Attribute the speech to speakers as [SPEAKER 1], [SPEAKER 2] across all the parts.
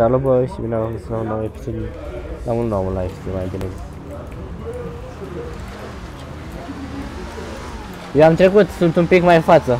[SPEAKER 1] Salut bă și bine am la un nou episod La un nou live stream mai bine. Zis Eu am trecut, sunt un pic mai în față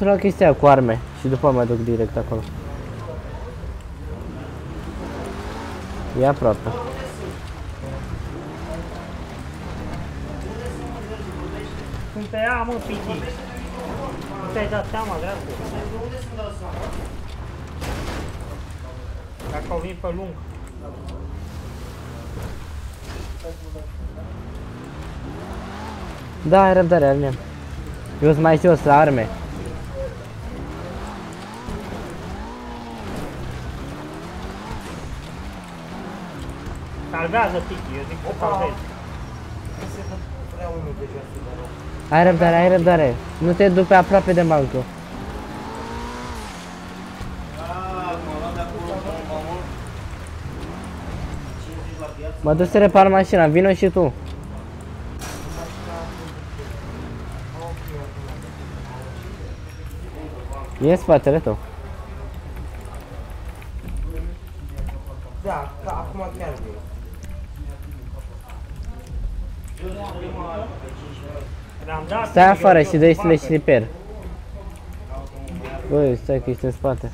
[SPEAKER 1] Bă, mă la chestia cu arme și după mă duc direct acolo E aproape
[SPEAKER 2] Cum te ia, mă, piti? Nu ți-ai dat seama, dracu? Dacă au venit pe lung.
[SPEAKER 1] Da, ai răbdare, Arne Eu sunt mai jos la arme
[SPEAKER 2] Salvează piti, eu zic că salvezi.
[SPEAKER 3] Se dă prea unul de jos de rău.
[SPEAKER 1] Ai răbdare, ai răbdare Nu te duci pe aproape de bancă Mă duc să repar mașina, vino și tu E în spatele tău
[SPEAKER 3] Da, da, acum chiar vin.
[SPEAKER 2] Le-am dat.
[SPEAKER 1] Stai afară și dă-i le sniper Băi, stai că ești în spate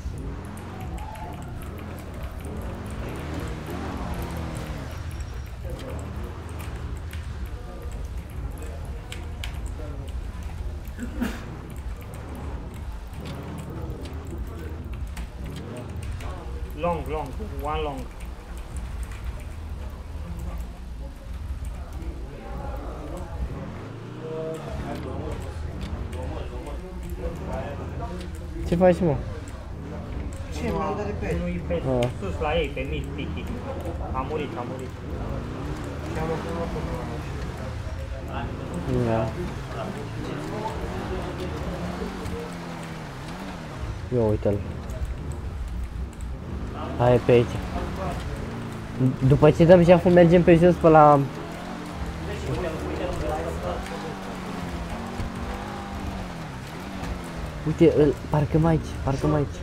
[SPEAKER 1] faci mă?
[SPEAKER 3] Ce, mi-am dat repede.
[SPEAKER 2] Nu e pe
[SPEAKER 1] Ah.
[SPEAKER 2] sus la ei, pe mid, piti. A murit, a murit.
[SPEAKER 3] Și am acum acum la mașină.
[SPEAKER 1] Da Ia uite-l Hai pe aici După ce dăm jaful mergem pe jos pe la Uite, îl parcăm aici, parcăm aici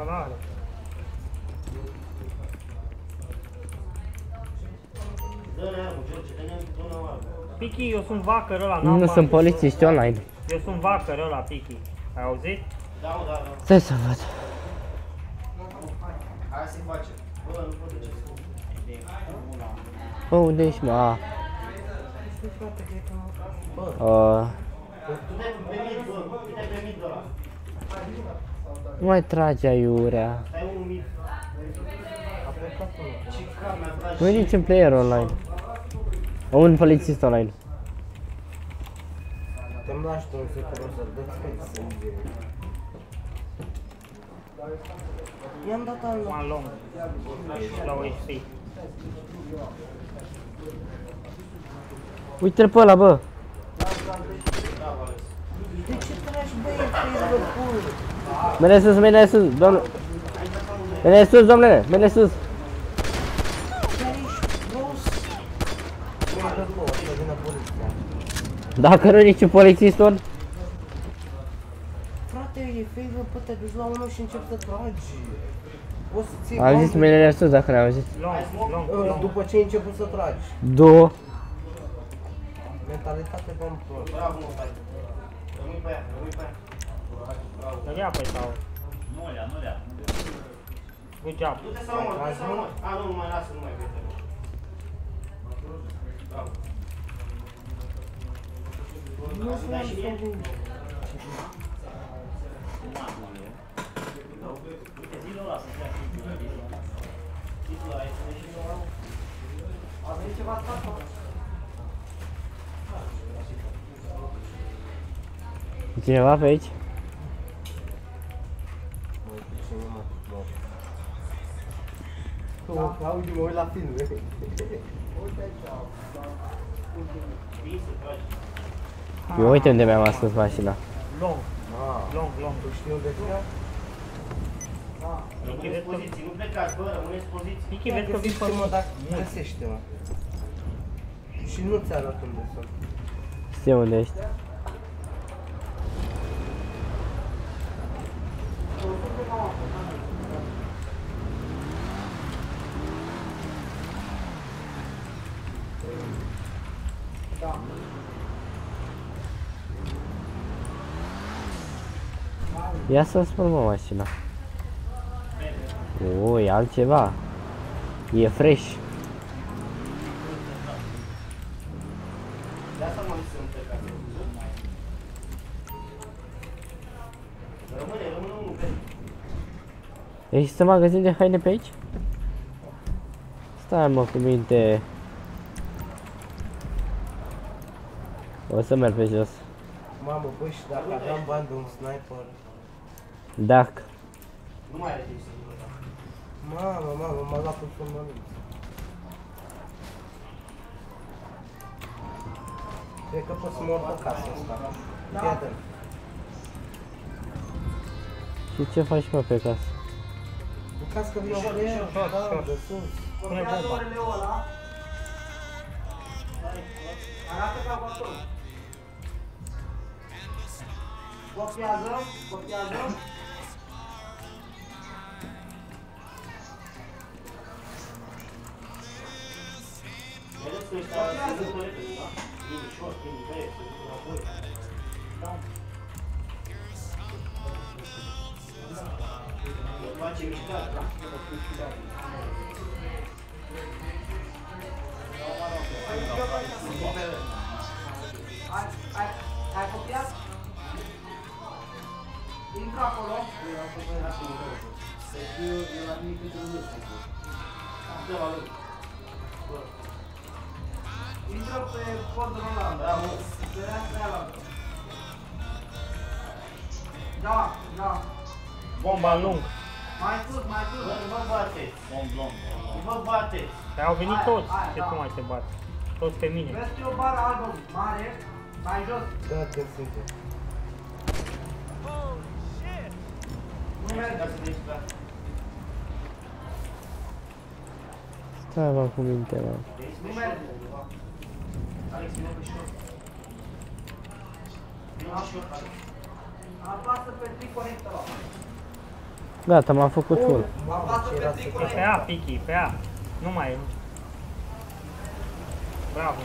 [SPEAKER 2] Ăla are. Piki, eu sunt vacăr ăla,
[SPEAKER 1] Nu sunt polițiști online
[SPEAKER 2] Eu sunt vacăr ăla, Piki. Ai auzit?
[SPEAKER 1] Stai să văd.
[SPEAKER 3] Hai să-i facem. Bă, nu pot ce
[SPEAKER 1] Bă, unde ești mă? A,
[SPEAKER 3] Știi, frate, că e ca... Bă,
[SPEAKER 1] uh, nu mai trage aiurea.
[SPEAKER 3] A plecat unul.
[SPEAKER 1] Nu e niciun player online. Un polițist online.
[SPEAKER 3] Te-mi lași tu un secund să dă-ți pe sânge. I-am dat al
[SPEAKER 2] One long. Low HP.
[SPEAKER 1] Uite-l pe ăla, bă
[SPEAKER 3] De ce tragi băieți pe el, pur?
[SPEAKER 1] Mene sus, mene sus, domnule Mene sus, domnule, mene sus
[SPEAKER 3] Chiar ești prost? Băi, pe acolo, să vină poliția.
[SPEAKER 1] Dacă nu e niciun polițist on
[SPEAKER 3] Frate, e favor, pă, te duci la unul și începi să tragi. O să ții
[SPEAKER 1] Am zis mene sus dacă n-am auzit
[SPEAKER 2] Long, long,
[SPEAKER 3] Uh,
[SPEAKER 2] long.
[SPEAKER 3] După ce ai început să tragi.
[SPEAKER 1] Două
[SPEAKER 3] Mentalitate vom prost.
[SPEAKER 2] Îl ia pe sau.
[SPEAKER 4] Nu lea, nu lea.
[SPEAKER 2] Good job.
[SPEAKER 4] Du-te să mă, du-te să mă. A, nu, nu mai lasă, nu mai vede.
[SPEAKER 3] Nu sunam să vin.
[SPEAKER 1] E cineva pe aici?
[SPEAKER 3] Tu, auzi, mă uit la filme.
[SPEAKER 1] Eu uite unde mi-am ascuns mașina.
[SPEAKER 2] Long,
[SPEAKER 3] Ah,
[SPEAKER 2] long, long.
[SPEAKER 3] tu știi unde fie?
[SPEAKER 4] Rămâneți poziții, nu plecați, bă, rămâneți poziții.
[SPEAKER 2] Nichi, vezi că vin pe
[SPEAKER 3] Găsește-mă, dacă găsește-mă. Și nu ți arăt unde sunt.
[SPEAKER 1] Știu unde ești. Ia să spun mă mașina. O, e altceva. E fresh.
[SPEAKER 4] De asta mă sunt plecat. Rămâne, rămâne unul pe
[SPEAKER 1] Există magazin de haine pe aici? Stai mă cu minte. O să merg pe jos.
[SPEAKER 3] Mamă, băi, și dacă aveam bani de un sniper...
[SPEAKER 1] Dacă.
[SPEAKER 4] Nu mai are timp să nu
[SPEAKER 3] Mamă, mamă, m-a luat pe fundament. Cred că pot să mor pe casă asta. Ia dă
[SPEAKER 1] Și ce faci mă pe casă?
[SPEAKER 3] În caz că vine o pleier, da, de sus.
[SPEAKER 2] Pune bomba.
[SPEAKER 4] Arată ca acolo. Vedeți că ăștia sunt în toaletă, da? Mini short, mini bere, se duc înapoi. Da. El face mișcare, da?
[SPEAKER 5] Ai, ai, ai copiat? Intră acolo. Intră pe podul ăla.
[SPEAKER 4] Bravo.
[SPEAKER 5] Pe ăla. Da, da.
[SPEAKER 2] Bomba lung.
[SPEAKER 5] Mai sus, mai sus.
[SPEAKER 4] Bă, nu vă bateți. Nu vă bateți.
[SPEAKER 2] Dar au venit
[SPEAKER 5] Hai,
[SPEAKER 2] toți.
[SPEAKER 5] hai,
[SPEAKER 2] Ce
[SPEAKER 5] da.
[SPEAKER 2] cum mai se bat? Toți pe mine.
[SPEAKER 5] Vezi că e o bară albă mare, mai jos.
[SPEAKER 3] Da, de suntem.
[SPEAKER 5] Nu merge.
[SPEAKER 4] Ca să deci, da.
[SPEAKER 1] Stai mă cu minte mă.
[SPEAKER 5] Nu merge.
[SPEAKER 1] Gata, m-am făcut full.
[SPEAKER 5] Apasă pe
[SPEAKER 2] E
[SPEAKER 5] triconect.
[SPEAKER 2] pe A, Piki, pe A. Nu mai e. Bravo.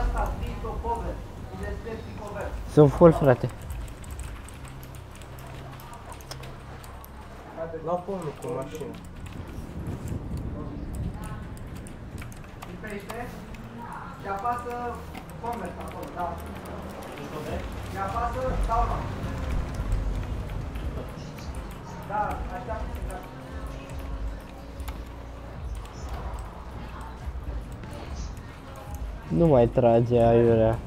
[SPEAKER 5] Ăsta, Tito Cover. Unde scrie Tito Cover.
[SPEAKER 1] Sunt full frate.
[SPEAKER 3] L-au pe unul cu mașină.
[SPEAKER 5] Lipește. Și apasă Convert acolo, da. Și apasă down. Da, așteaptă. Da.
[SPEAKER 1] Nu mai trage aiurea.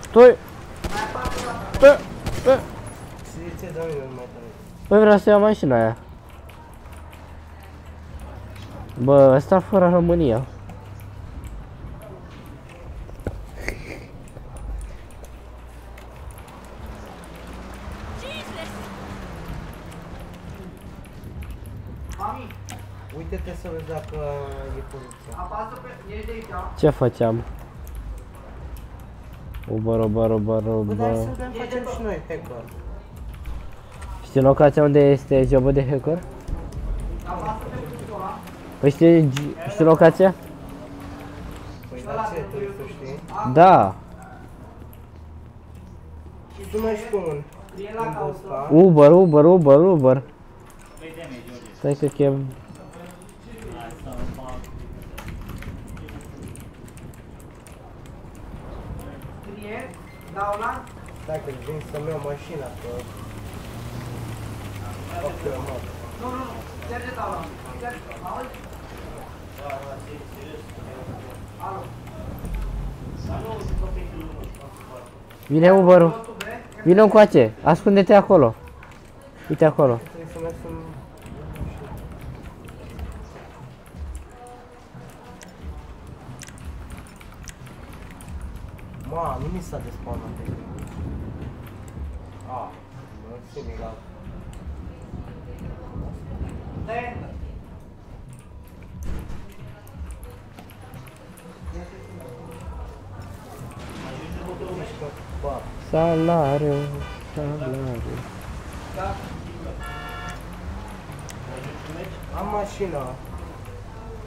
[SPEAKER 1] Stai! Stai! Stai!
[SPEAKER 3] Și ție dă mine mai tare.
[SPEAKER 1] Băi, vreau să iau mașina aia. Bă, ăsta fără România.
[SPEAKER 5] Mami,
[SPEAKER 3] Uite-te să vezi dacă e poziția.
[SPEAKER 5] apasă pe... Ești de aici,
[SPEAKER 1] Ce făceam? Uber, Uber, Uber,
[SPEAKER 3] Bă, dar
[SPEAKER 1] Uber.
[SPEAKER 3] suntem, facem și noi hacker.
[SPEAKER 1] Știi locația unde este jobul de hacker? Păi știi, știi locația?
[SPEAKER 3] Păi da, ce trebuie să știi?
[SPEAKER 1] Da.
[SPEAKER 3] Și sună și tu un.
[SPEAKER 5] Scrie la
[SPEAKER 3] un
[SPEAKER 5] caută.
[SPEAKER 3] ăsta.
[SPEAKER 1] Uber, Uber, Uber, Uber.
[SPEAKER 4] Uite,
[SPEAKER 1] Stai că chem.
[SPEAKER 5] Scrie, dau la,
[SPEAKER 3] Stai că vin să-mi iau mașina, că... Ok, mă.
[SPEAKER 5] nu, nu, nu, șterge dau la. Șterge, auzi? Alo,
[SPEAKER 1] Vine Uber-ul.
[SPEAKER 5] tu vrei?
[SPEAKER 1] Vino încoace. Ascunde-te acolo. Uite acolo.
[SPEAKER 3] Trebuie să merg să-mi... Ma, nu mi s-a despawnat de Ah, nu știu legal. Ba,
[SPEAKER 1] Salariu. Salariu.
[SPEAKER 3] am mașina.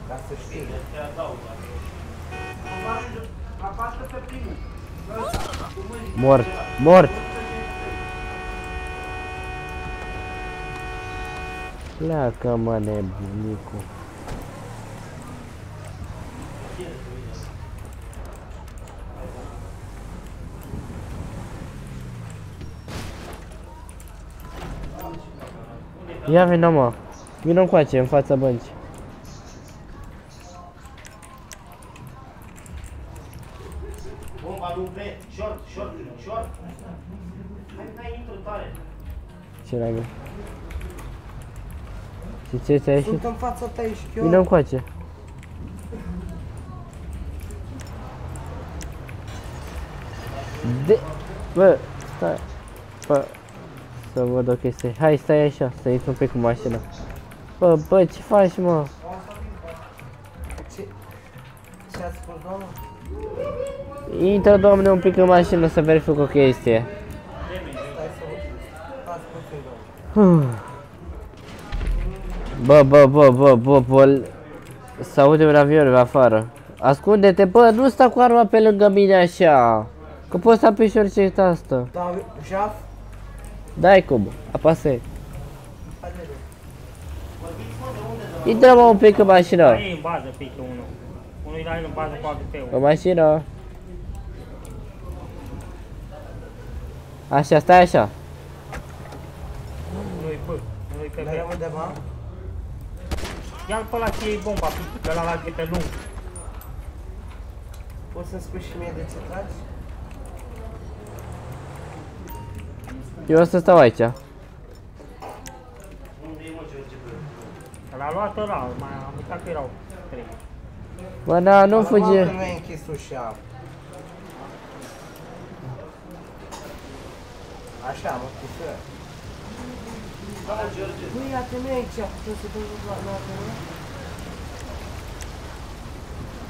[SPEAKER 3] Ca să știi.
[SPEAKER 5] Apasă pe primul.
[SPEAKER 1] Mort. Mort. Pleacă, mă, nebunicu. Ia vină, mă. Vină încoace, în fața băncii.
[SPEAKER 4] Bomba nu pre, short, short, short. Hai, hai, intră tare.
[SPEAKER 1] Ce mine? Și ce ți-a ieșit?
[SPEAKER 3] Sunt în fața ta, ești eu.
[SPEAKER 1] încoace. De... Bă, stai. Bă, să văd o chestie. Hai, stai așa, să intru un pic cu mașina. Bă, bă, ce faci, mă?
[SPEAKER 3] Ce? Ce ați spus, doamnă?
[SPEAKER 1] Intră, domne, un pic în mașină să verific o chestie.
[SPEAKER 3] Stai să vă... Stați puțin, doamnă.
[SPEAKER 1] Bă, bă, bă, bă, bă, bă, să aude un avion pe afară. Ascunde-te, bă, nu sta cu arma pe lângă mine așa. Că poți să apeși orice tastă.
[SPEAKER 3] Da, Jaf?
[SPEAKER 1] Dai cum, apasă
[SPEAKER 3] Haide,
[SPEAKER 1] Intră mă un pic în mașină.
[SPEAKER 2] Ai în bază, pică unul. Unul e la el în bază cu AVP-ul.
[SPEAKER 1] În mașină. Așa, stai așa.
[SPEAKER 2] Unul-i P, unul-i pe
[SPEAKER 3] Mergem
[SPEAKER 2] B.
[SPEAKER 3] undeva?
[SPEAKER 2] Ia-l pe ăla ce e bomba, pică, că ăla la pe lung.
[SPEAKER 3] Poți să-mi spui și mie de ce tragi?
[SPEAKER 1] Eu să stau aici.
[SPEAKER 2] L-a luat ăla, mai am uitat că erau trei.
[SPEAKER 1] Bă, na, nu
[SPEAKER 3] că nu ai închis ușa. Așa, mă scuză.
[SPEAKER 4] Da, George.
[SPEAKER 3] Băi, ia-te mie aici, putem să duc la la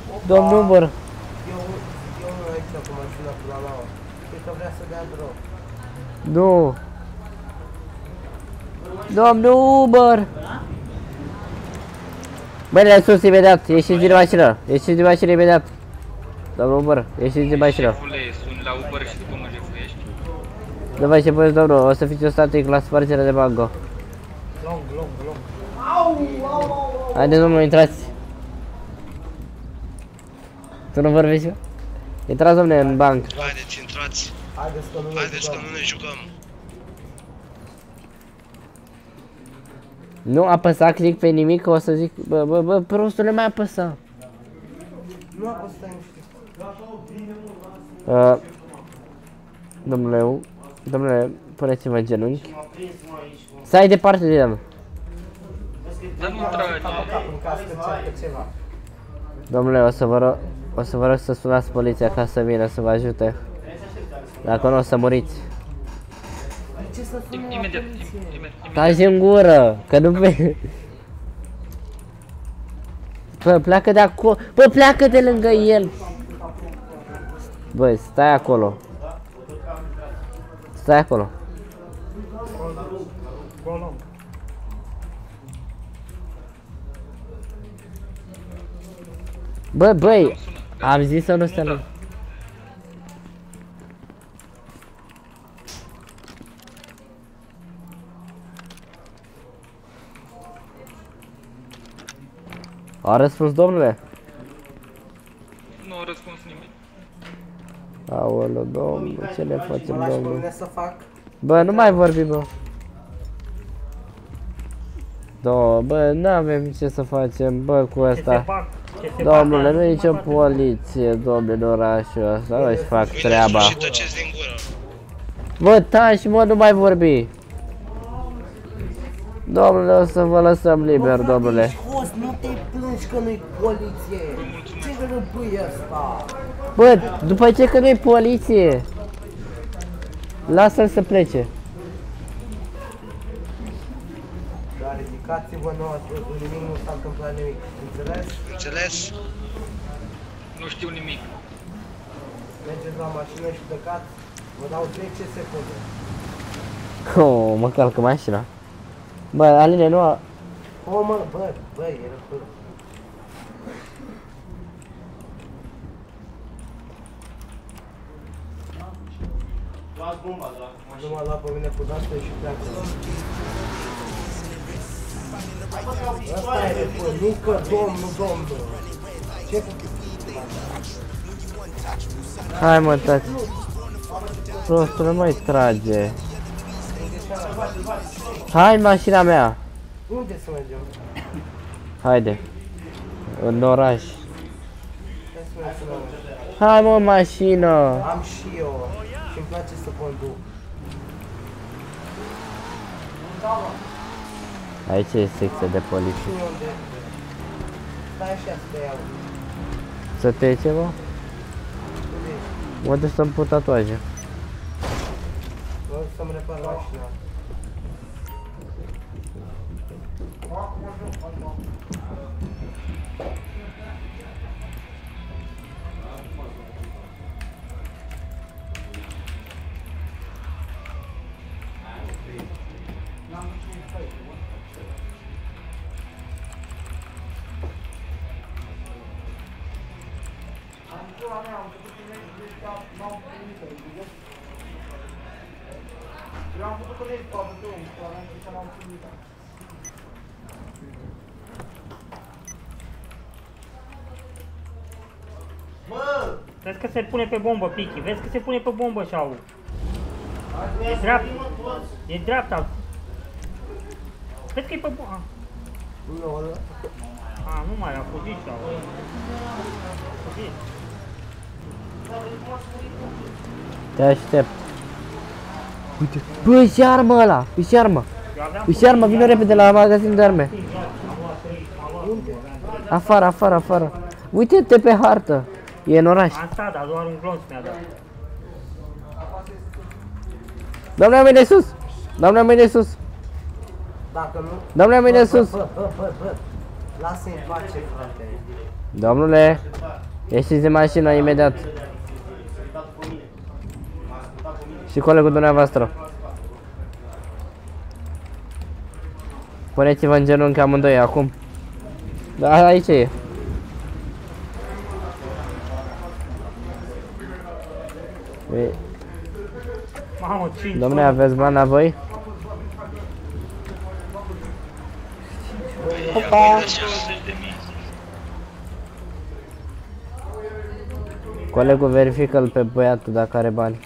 [SPEAKER 3] la
[SPEAKER 1] Domnul Băr.
[SPEAKER 3] Eu, eu nu aici cu mașina pe la nouă. Cred că vrea să dea drog.
[SPEAKER 1] Nu. Domnul Uber. Bă, le sus imediat, ieșiți din mașină, ieșiți din mașină imediat. Domnul Uber, ieșiți din mașină.
[SPEAKER 6] Șefule, sun la Uber și după mă jefuiești.
[SPEAKER 1] Nu vă ce domnul, o să fiți o static la spargerea de mango.
[SPEAKER 2] Lung, lung, lung.
[SPEAKER 1] Haideți, domnul, intrați. Tu nu vorbești, mă? Intrați, domnule, în banc.
[SPEAKER 6] Haideți, intrați.
[SPEAKER 3] Haideți că nu ne
[SPEAKER 6] Haideți că
[SPEAKER 3] jucăm.
[SPEAKER 6] nu ne jucăm.
[SPEAKER 1] Nu apăsa click pe nimic, că o să zic, bă, bă, bă, prostule, mai apăsa.
[SPEAKER 3] Nu apăsai, nu știu.
[SPEAKER 1] Uh, domnule, domnule, puneți-mă în genunchi.
[SPEAKER 4] M-a prins mă aici cu...
[SPEAKER 1] Stai departe de el.
[SPEAKER 6] Dar nu
[SPEAKER 3] Cap în
[SPEAKER 6] trage.
[SPEAKER 3] cap în caz că încearcă ceva.
[SPEAKER 1] Domnule, o să vă rog, o să vă rog să sunați poliția ca să vină să vă ajute. Dacă nu o să muriți.
[SPEAKER 3] De ce să sună la
[SPEAKER 6] Imediat,
[SPEAKER 3] poliție?
[SPEAKER 6] im- imediat.
[SPEAKER 1] Taci în gură, că nu pe... Bă, pleacă de acolo, bă, pleacă de lângă el. Băi, stai acolo. Stai acolo.
[SPEAKER 2] Go lung.
[SPEAKER 1] Bă, băi, am zis să nu stai lângă. A răspuns domnule?
[SPEAKER 6] Nu a răspuns nimic.
[SPEAKER 1] Aoleu, domnule, ce ne
[SPEAKER 3] Mă
[SPEAKER 1] facem,
[SPEAKER 3] lași pe
[SPEAKER 1] domnule?
[SPEAKER 3] mine să fac?
[SPEAKER 1] Bă, nu mai vorbi, bă. Da, bă, n-avem ce să facem, bă, cu
[SPEAKER 2] Ce se
[SPEAKER 1] asta.
[SPEAKER 2] fac? Ce se
[SPEAKER 1] Domnule,
[SPEAKER 2] fac,
[SPEAKER 1] nu e nicio
[SPEAKER 2] mai face-
[SPEAKER 1] poliție, domnule, în orașul ăsta, nu-și fac
[SPEAKER 6] Vine
[SPEAKER 1] treaba.
[SPEAKER 6] și tăceți din gură.
[SPEAKER 1] Bă, taci, mă, nu mai vorbi. Domnule, o să vă lăsăm liber,
[SPEAKER 3] Bă, frate,
[SPEAKER 1] domnule.
[SPEAKER 3] ești host, nu te plângi că nu-i poliție. Ce râpâi ăsta?
[SPEAKER 1] Bă, după ce că nu-i poliție, lasă-l să plece.
[SPEAKER 3] Dar ridicați-vă, nu ați văzut nimic, nu s-a întâmplat nimic. Înțeles?
[SPEAKER 6] Înțeles? Nu știu nimic.
[SPEAKER 3] Mergeți la mașină și plecați. Vă dau 10 secunde.
[SPEAKER 1] Oh, mă calcă mașina. Bă, Aline, nu a...
[SPEAKER 3] O, mă, bă, bă, e răpâr.
[SPEAKER 4] Luați bomba de la
[SPEAKER 3] Nu m-a luat pe mine cu dastă și pleacă. Asta e răpâr, nu că domnul, domnul. Ce
[SPEAKER 1] Hai mă, taci. Prostul, nu mai trage. Hai în mașina mea.
[SPEAKER 3] Unde să mergem?
[SPEAKER 1] Haide. În oraș.
[SPEAKER 3] Hai să mergem la mine.
[SPEAKER 1] Hai mă, în mașină.
[SPEAKER 3] Am și eu și îmi place să conduc.
[SPEAKER 1] Aici e secția de poliție.
[SPEAKER 3] Și unde? Stai așa să te iau.
[SPEAKER 1] Să te iei ceva?
[SPEAKER 3] Unde ești?
[SPEAKER 1] Mă duc să-mi pun tatuaje.
[SPEAKER 3] Vreau să-mi repar mașina.
[SPEAKER 5] あり
[SPEAKER 3] が
[SPEAKER 2] とう。Se pune pe bombă, Pichi. Vezi că se pune pe bombă, Șau. E dreapta. E dreapta. Vezi că e pe bombă.
[SPEAKER 3] Nu, ăla.
[SPEAKER 2] A, nu mai a fugit, Șau. A fugit.
[SPEAKER 1] Te aștept. Uite. Bă, își armă ăla. Își armă.
[SPEAKER 2] Eu aveam
[SPEAKER 1] Își armă, vină repede la magazin de arme. Afară, afară, afară. Uite-te pe hartă. E în oraș.
[SPEAKER 2] Am stat, dar doar un glonț mi-a dat.
[SPEAKER 1] Doamne, mâine sus! Doamne, mâine sus!
[SPEAKER 3] Dacă nu...
[SPEAKER 1] Doamne, mâine
[SPEAKER 3] Bă,
[SPEAKER 1] sus!
[SPEAKER 3] Bă, bă, bă, bă. Lasă-i în pace, frate.
[SPEAKER 1] Domnule, ieșiți de mașină imediat. Și colegul dumneavoastră. Puneți-vă în genunchi amândoi acum. Da, aici e.
[SPEAKER 2] Mamă, 5
[SPEAKER 1] Domnule, aveți bani la voi?
[SPEAKER 6] Ia 60 de mii.
[SPEAKER 1] Colegul verifică-l pe băiatul dacă are bani.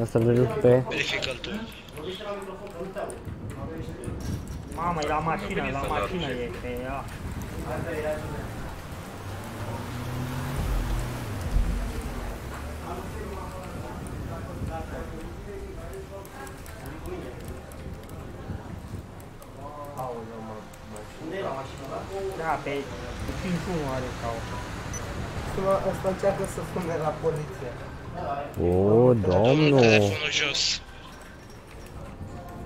[SPEAKER 1] O să-l verific pe...
[SPEAKER 6] Verifică-l tu.
[SPEAKER 2] Mamă, e la mașină, la mașină e pe ea.
[SPEAKER 3] Aoleu, mă, mă.
[SPEAKER 2] Da, pe 5-1 are sau.
[SPEAKER 3] Sună, ăsta încearcă să sune la poliție.
[SPEAKER 1] O, domnul!
[SPEAKER 6] Telefonul jos.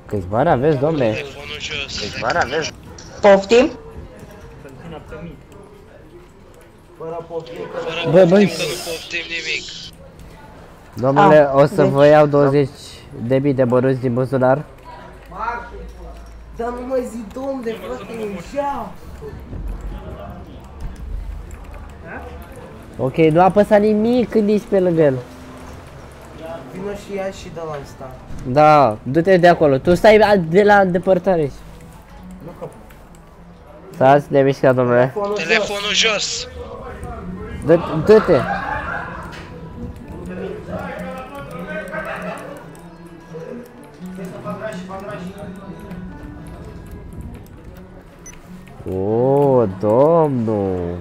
[SPEAKER 1] Câți bani aveți, domnule?
[SPEAKER 6] Telefonul jos.
[SPEAKER 7] Poftim?
[SPEAKER 2] Să-l țină pe mic.
[SPEAKER 3] Fără poftim că...
[SPEAKER 6] Fără
[SPEAKER 1] Bă,
[SPEAKER 6] poftim
[SPEAKER 1] băi.
[SPEAKER 6] că nu poftim nimic.
[SPEAKER 1] Domnule,
[SPEAKER 7] Ah,
[SPEAKER 1] o să
[SPEAKER 7] deci-
[SPEAKER 1] vă iau 20 de mii de bănuți din buzunar.
[SPEAKER 3] Dar nu mai zi, domne, frate, e în șa.
[SPEAKER 1] Ok, nu apăsa nimic când ești pe lângă el.
[SPEAKER 3] Vină și ia și de la ăsta.
[SPEAKER 1] Da, du-te de acolo. Tu stai a- de la îndepărtare.
[SPEAKER 3] Nu că...
[SPEAKER 1] Stați de mișcat, domnule.
[SPEAKER 3] Telefonul jos.
[SPEAKER 6] Telefonul jos.
[SPEAKER 1] Dă- O, domnul!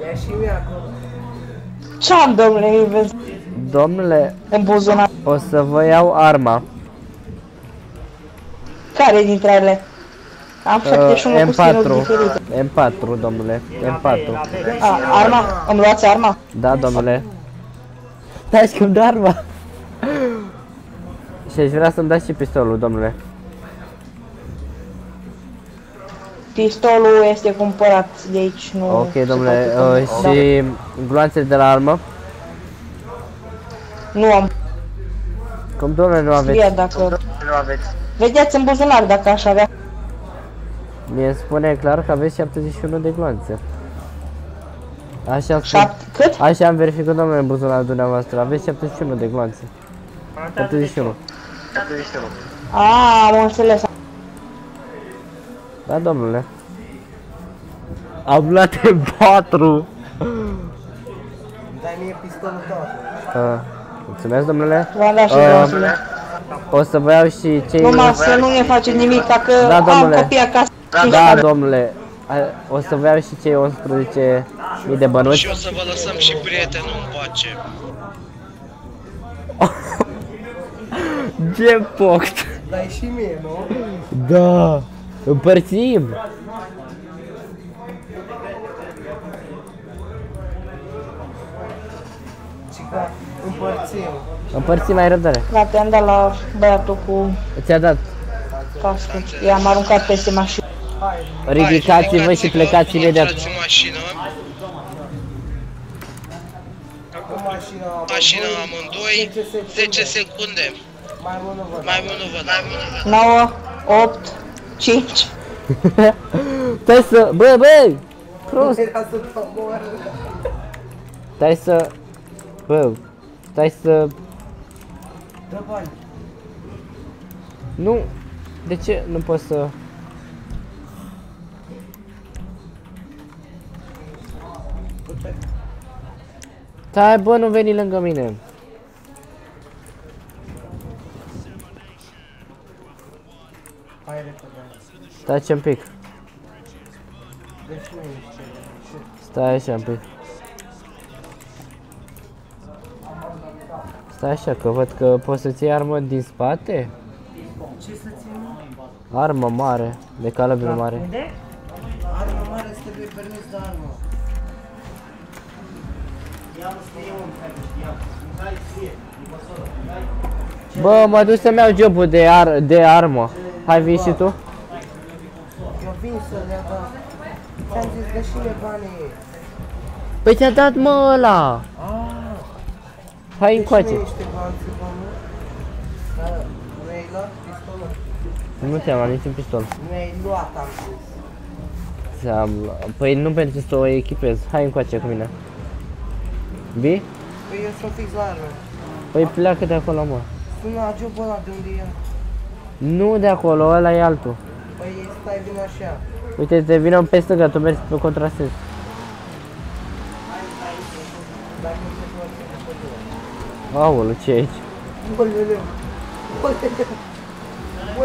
[SPEAKER 3] Ia și mie acolo.
[SPEAKER 7] Ce-am, domnule, îi vezi
[SPEAKER 1] Domnule,
[SPEAKER 7] în buzunar?
[SPEAKER 1] o să vă iau arma.
[SPEAKER 7] Care dintre ele? Am 71 cu stiluri
[SPEAKER 1] M4.
[SPEAKER 7] diferite.
[SPEAKER 1] M4, domnule.
[SPEAKER 2] La B,
[SPEAKER 1] M4.
[SPEAKER 2] la B.
[SPEAKER 7] A, arma? Îmi luați arma?
[SPEAKER 1] Da, domnule. Stai că-mi dă arma. Și aș vrea să-mi dați și pistolul, domnule.
[SPEAKER 7] Pistolul este cumpărat de aici, nu...
[SPEAKER 1] Ok,
[SPEAKER 7] se
[SPEAKER 1] domnule.
[SPEAKER 7] poate
[SPEAKER 1] Uh,
[SPEAKER 7] cumpăra.
[SPEAKER 1] și gloanțele de la armă?
[SPEAKER 7] Nu am.
[SPEAKER 1] Cum, domnule, nu aveți?
[SPEAKER 7] Scria dacă... Vedeți în buzunar dacă aș avea.
[SPEAKER 1] Mie îmi spune clar că aveți 71 de gloanțe. Așa spun.
[SPEAKER 7] Șapte... Cât?
[SPEAKER 1] Așa am verificat, domnule, în buzunarul dumneavoastră. Aveți 71 de gloanțe.
[SPEAKER 2] Arătați de
[SPEAKER 1] 71.
[SPEAKER 7] A, am înțeles.
[SPEAKER 1] Da, domnule. Am luat M4.
[SPEAKER 3] Dai mie pistolul tău.
[SPEAKER 1] Uh, mulțumesc, domnule.
[SPEAKER 7] V-am dat și
[SPEAKER 1] Uh,
[SPEAKER 7] gloanțele.
[SPEAKER 1] O să vă iau și cei...
[SPEAKER 7] Numai să nu ne faceți nimic, dacă
[SPEAKER 1] Da,
[SPEAKER 7] am
[SPEAKER 1] domnule.
[SPEAKER 7] copii acasă.
[SPEAKER 1] Da, domnule. A- O să vă iau și cei 11 mii de
[SPEAKER 6] Și
[SPEAKER 1] bănuți.
[SPEAKER 6] o să vă lăsăm și prietenul în pace.
[SPEAKER 1] Ce poct!
[SPEAKER 3] Dai și mie, nu?
[SPEAKER 1] Da! Împărțim!
[SPEAKER 3] Și că împărțim.
[SPEAKER 1] Împărțim mai răbdare.
[SPEAKER 7] Da, te-am dat la băiatul cu
[SPEAKER 1] Ți-a dat.
[SPEAKER 7] cască. I-am aruncat peste mașină.
[SPEAKER 1] Ridicați-vă și
[SPEAKER 6] ridicați-vă,
[SPEAKER 1] plecați imediat.
[SPEAKER 6] Intrați în mașină.
[SPEAKER 3] Cu mașina
[SPEAKER 6] Mașină amândoi. 10 secunde.
[SPEAKER 3] Mai mult nu văd.
[SPEAKER 6] Mai mult nu văd. Mai mult nu văd.
[SPEAKER 7] 9, 8, 5.
[SPEAKER 1] Stai să... Bă, bă! Prost!
[SPEAKER 3] Era să te omor.
[SPEAKER 1] Stai să... Bă, stai să...
[SPEAKER 3] Dă bani.
[SPEAKER 1] Nu... De ce nu pot să... Stai, bă, nu veni lângă mine.
[SPEAKER 3] Hai repede.
[SPEAKER 1] Stai ce un pic.
[SPEAKER 3] Deci nu ești ce.
[SPEAKER 1] Stai așa un pic. Stai așa, că văd că poți să-ți iei armă din spate?
[SPEAKER 3] Ce să țin?
[SPEAKER 1] Armă mare, de calibru mare.
[SPEAKER 2] Unde?
[SPEAKER 3] Armă mare să trebuie permis de armă.
[SPEAKER 1] Bă, mă duc să-mi iau jobul de, ar de armă. Hai vii și tu?
[SPEAKER 3] Eu vin să le dau. Ți-am zis dă și mie banii.
[SPEAKER 1] Păi ți-a dat mă ăla!
[SPEAKER 3] Ah,
[SPEAKER 1] Hai
[SPEAKER 3] deci
[SPEAKER 1] încoace.
[SPEAKER 3] nu niște bani, bani. Da, mi-ai luat pistolul?
[SPEAKER 1] Nu ți-am luat niciun pistol.
[SPEAKER 3] Mi-ai luat, am zis.
[SPEAKER 1] Ți-am luat. Păi nu pentru să o echipez. Hai încoace cu mine. Vii?
[SPEAKER 3] Păi eu sunt fix la armă.
[SPEAKER 1] Păi pleacă de acolo, mă.
[SPEAKER 3] Sună jobul ăla de unde e el.
[SPEAKER 1] Nu de acolo, ăla e altul.
[SPEAKER 3] Păi stai vin așa.
[SPEAKER 1] Uite, te vină pe stânga, tu mergi pe contrasens.
[SPEAKER 3] Dacă nu se poate, se poate.
[SPEAKER 1] Aoleu, ce e aici?
[SPEAKER 3] Oleleu.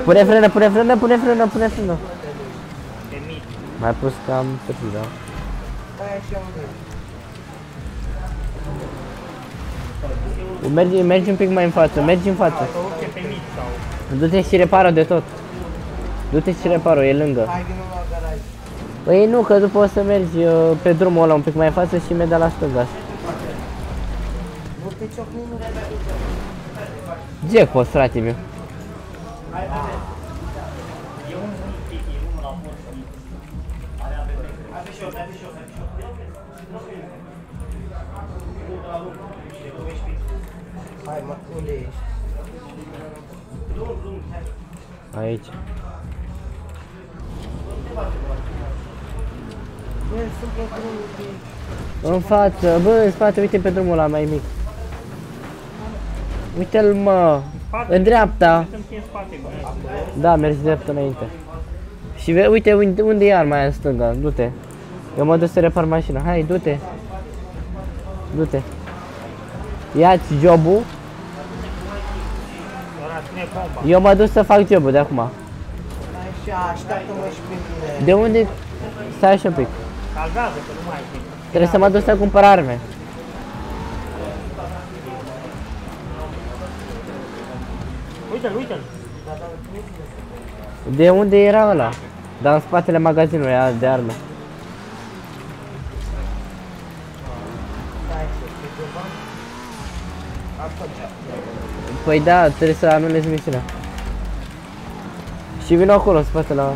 [SPEAKER 1] Pune frână, pune frână, pune frână, pune frână.
[SPEAKER 2] Pe mic.
[SPEAKER 1] Mai pus cam târziu, da?
[SPEAKER 3] Hai așa unde
[SPEAKER 1] Mergi, mergi un pic mai în față, mergi în față.
[SPEAKER 2] Să urce pe mic sau...
[SPEAKER 1] Du-te și repară de tot. Du-te și repară, e lângă.
[SPEAKER 3] Hai vină la garaj.
[SPEAKER 1] Păi nu, că după o să mergi uh, pe drumul ăla un pic mai în față și imediat la stânga.
[SPEAKER 3] Nu te ciocni, nu te
[SPEAKER 1] Jackpot, frate meu.
[SPEAKER 3] Hai mă, unde ești?
[SPEAKER 1] Aici.
[SPEAKER 3] Băi, sunt pe drumul de aici.
[SPEAKER 1] În față, bă, în spate, uite pe drumul ăla mai mic. Uite-l, mă.
[SPEAKER 2] Spate.
[SPEAKER 1] În dreapta.
[SPEAKER 2] Sunt în spate, bă.
[SPEAKER 1] Da, mergi drept înainte. Și ve, uite unde, unde e arma aia în stânga, du-te. Eu mă duc să repar mașina, hai, du-te. Du-te. Ia-ți jobul,
[SPEAKER 2] Doar ține bomba.
[SPEAKER 1] eu mă duc să fac jobul de acum.
[SPEAKER 3] Așa, așteaptă-mă și pe mine.
[SPEAKER 1] De unde? Stai așa un pic.
[SPEAKER 2] Salvează, că nu mai ai timp.
[SPEAKER 1] Trebuie să mă duc să cumpăr arme.
[SPEAKER 2] Uite-l, uite-l.
[SPEAKER 1] De unde era ăla? Dar în spatele magazinului ăla de arme.
[SPEAKER 3] Stai să fii ceva. Atunci.
[SPEAKER 1] Păi da, trebuie să anulezi misiunea. Și vin acolo în spatele ăla.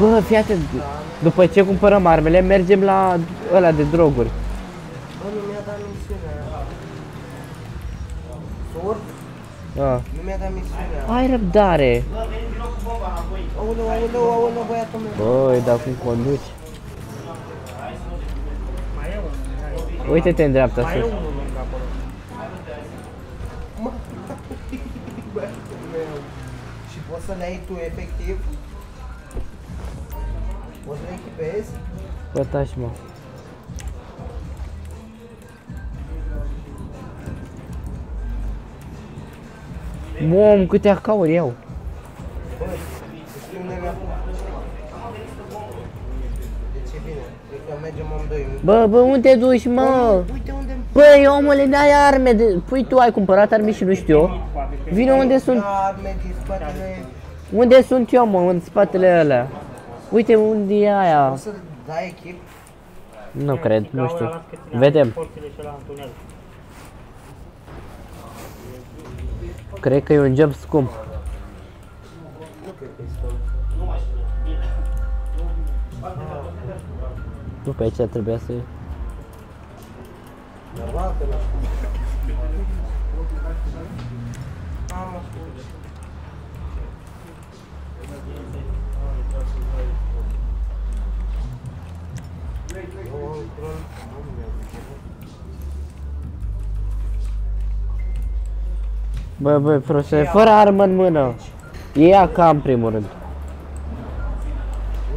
[SPEAKER 1] Bă, fii atent. După ce cumpărăm armele, mergem la ăla de droguri.
[SPEAKER 3] Bă, nu mi-a dat misiunea. Sur?
[SPEAKER 1] Ah.
[SPEAKER 3] Nu mi-a dat misiunea.
[SPEAKER 1] Ai răbdare.
[SPEAKER 3] Aoleu, aoleu, aoleu, băiatul meu.
[SPEAKER 1] Băi, dar cum conduci?
[SPEAKER 2] Mai e unul, hai.
[SPEAKER 1] Uite-te în dreapta
[SPEAKER 2] Mai e
[SPEAKER 1] sus.
[SPEAKER 2] unul lângă acolo.
[SPEAKER 3] Băiatul meu. Și poți să le ai tu, efectiv? Poți să le echipezi?
[SPEAKER 1] Bă, taci, mă. Mom, câte acauri iau.
[SPEAKER 3] Bă, știi unde mi-a De ce bine? Cred că mergem amândoi.
[SPEAKER 1] Bă, bă, unde te duci, mă?
[SPEAKER 3] Uite unde
[SPEAKER 1] Băi, omule, n-ai arme de... Păi tu ai cumpărat arme și nu știu eu. Vine unde sunt...
[SPEAKER 3] arme din spatele...
[SPEAKER 1] Unde sunt eu, mă, în spatele ăla? Uite unde e aia.
[SPEAKER 3] Poți să dai echip?
[SPEAKER 1] Nu cred, nu
[SPEAKER 2] Gaura,
[SPEAKER 1] știu.
[SPEAKER 2] las că ține
[SPEAKER 1] Vedem.
[SPEAKER 2] porțile și ăla în tunel.
[SPEAKER 1] Cred că e un job scump.
[SPEAKER 3] Nu cred că este
[SPEAKER 1] Nu pe aici trebuia să...
[SPEAKER 3] Normal că nu Am ascult. Eu într-un... Nu mi-a
[SPEAKER 1] Bă, bă, proste, fără armă în mână. E AK în primul rând.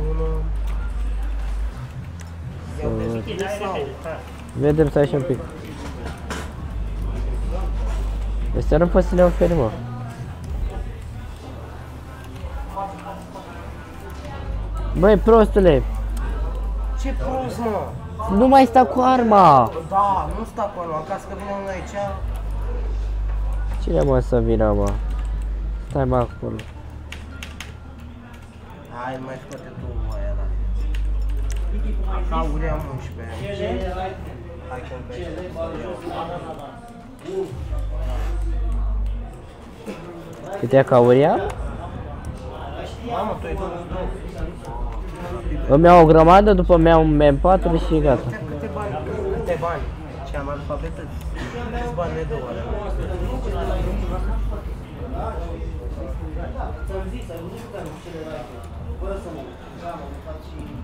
[SPEAKER 3] Unul... Iau de
[SPEAKER 2] Hai, repede, stai.
[SPEAKER 1] Vedem să așa un pic. Astea nu poți să le oferi, mă. Băi, prostule,
[SPEAKER 3] Ce prost, mă!
[SPEAKER 1] nu mai sta cu arma!
[SPEAKER 3] Da, nu sta cu anul, acasă că vine unul aici.
[SPEAKER 1] Cine mă să vină, mă? Stai mă acolo.
[SPEAKER 3] Hai, mai scoate tu aia la Caurea 11. Hai că
[SPEAKER 1] Câte acauri am?
[SPEAKER 3] Mamă, tu ai dus
[SPEAKER 1] Îmi iau o grămadă, după îmi iau un M4 și gata.
[SPEAKER 3] câte bani? Câte bani? Ce am alfabetă? Câți bani ne dă oare?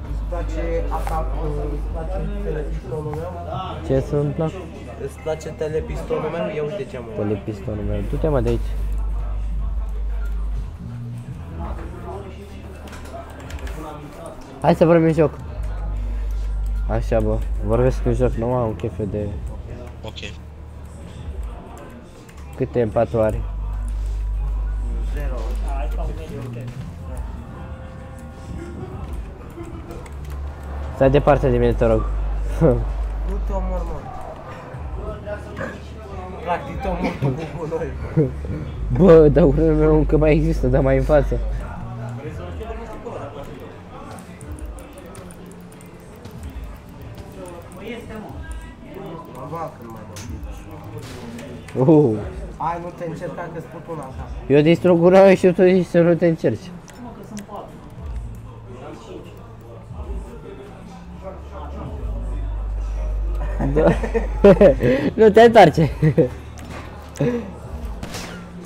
[SPEAKER 3] Îți place atac, îți place telepistonul meu?
[SPEAKER 1] Ce se întâmplă?
[SPEAKER 3] Îți place telepistonul meu? Ia uite ce am eu.
[SPEAKER 1] Polipistonul meu. Du-te mă de aici. Hai să vorbim în joc. Așa bă, vorbesc în joc, nu am chef de
[SPEAKER 6] Ok.
[SPEAKER 1] câte în patru are.
[SPEAKER 3] Zero.
[SPEAKER 2] Hai, ca un mediu, uite.
[SPEAKER 1] Stai departe de mine, te rog.
[SPEAKER 3] Nu te omor, mă. Practic te omor tu cu noi.
[SPEAKER 1] Bă, dar urmele meu încă mai există, dar mai în față. Uh,
[SPEAKER 3] Hai, nu te încerca că spun una așa.
[SPEAKER 1] eu distrug una și tu zici să nu te încerci. Da. nu te întoarce.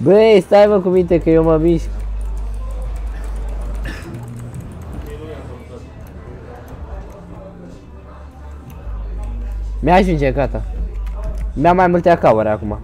[SPEAKER 1] Băi, stai mă cu minte că eu mă mișc. Mi-ajunge, gata. Mi-am mai multe acauri acum.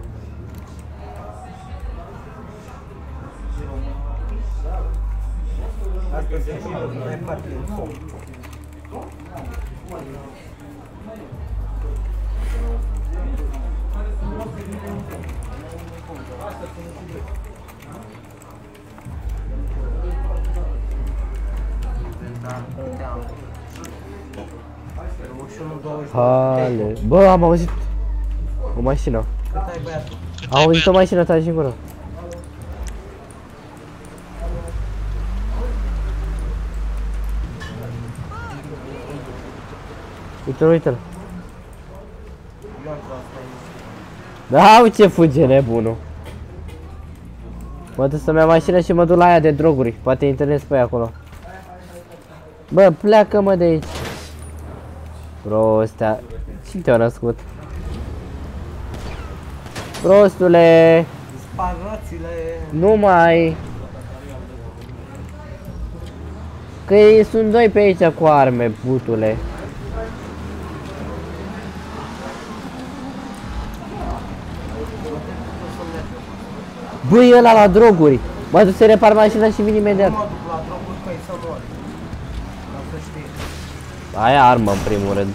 [SPEAKER 1] Am auzit o mașină.
[SPEAKER 3] Cât ai băiatul?
[SPEAKER 1] Am auzit o mașină ta și în gură. Uite-l, uite-l.
[SPEAKER 3] Nu am tras mai mult.
[SPEAKER 1] Da, uite ce fuge nebunul. Mă duc să-mi iau mașină și mă duc la aia de droguri. Poate întâlnesc pe ea acolo. Bă, pleacă mă de aici. Prostea. Cine te-a născut? Prostule!
[SPEAKER 3] Sparațiile.
[SPEAKER 1] Nu mai! Că ei sunt doi pe aici cu arme, putule. Băi, ăla la droguri! Mă duc să repar mașina și vin imediat.
[SPEAKER 3] Nu mă duc la droguri că să mor. Ca să știi.
[SPEAKER 1] Aia armă în primul rând.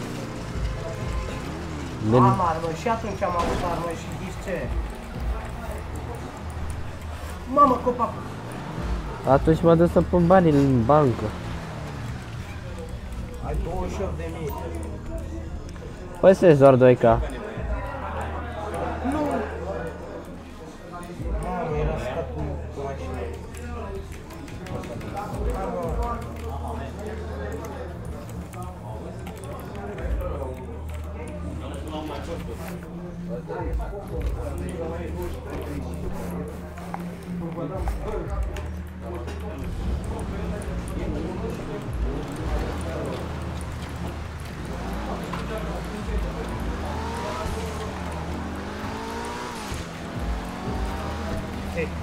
[SPEAKER 1] Din...
[SPEAKER 3] Am armă și atunci am avut armă și știți ce? Mamă, copacul!
[SPEAKER 1] Atunci mă duc să pun bani în bancă.
[SPEAKER 3] Ai 28 de mii.
[SPEAKER 1] Păstrezi doar 2K.
[SPEAKER 3] Nu! Mamă, era stat cu cu mașina.
[SPEAKER 2] Ce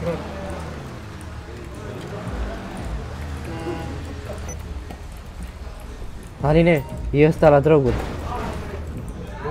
[SPEAKER 2] crot.
[SPEAKER 1] Aline, e ăsta la droguri.
[SPEAKER 3] Nu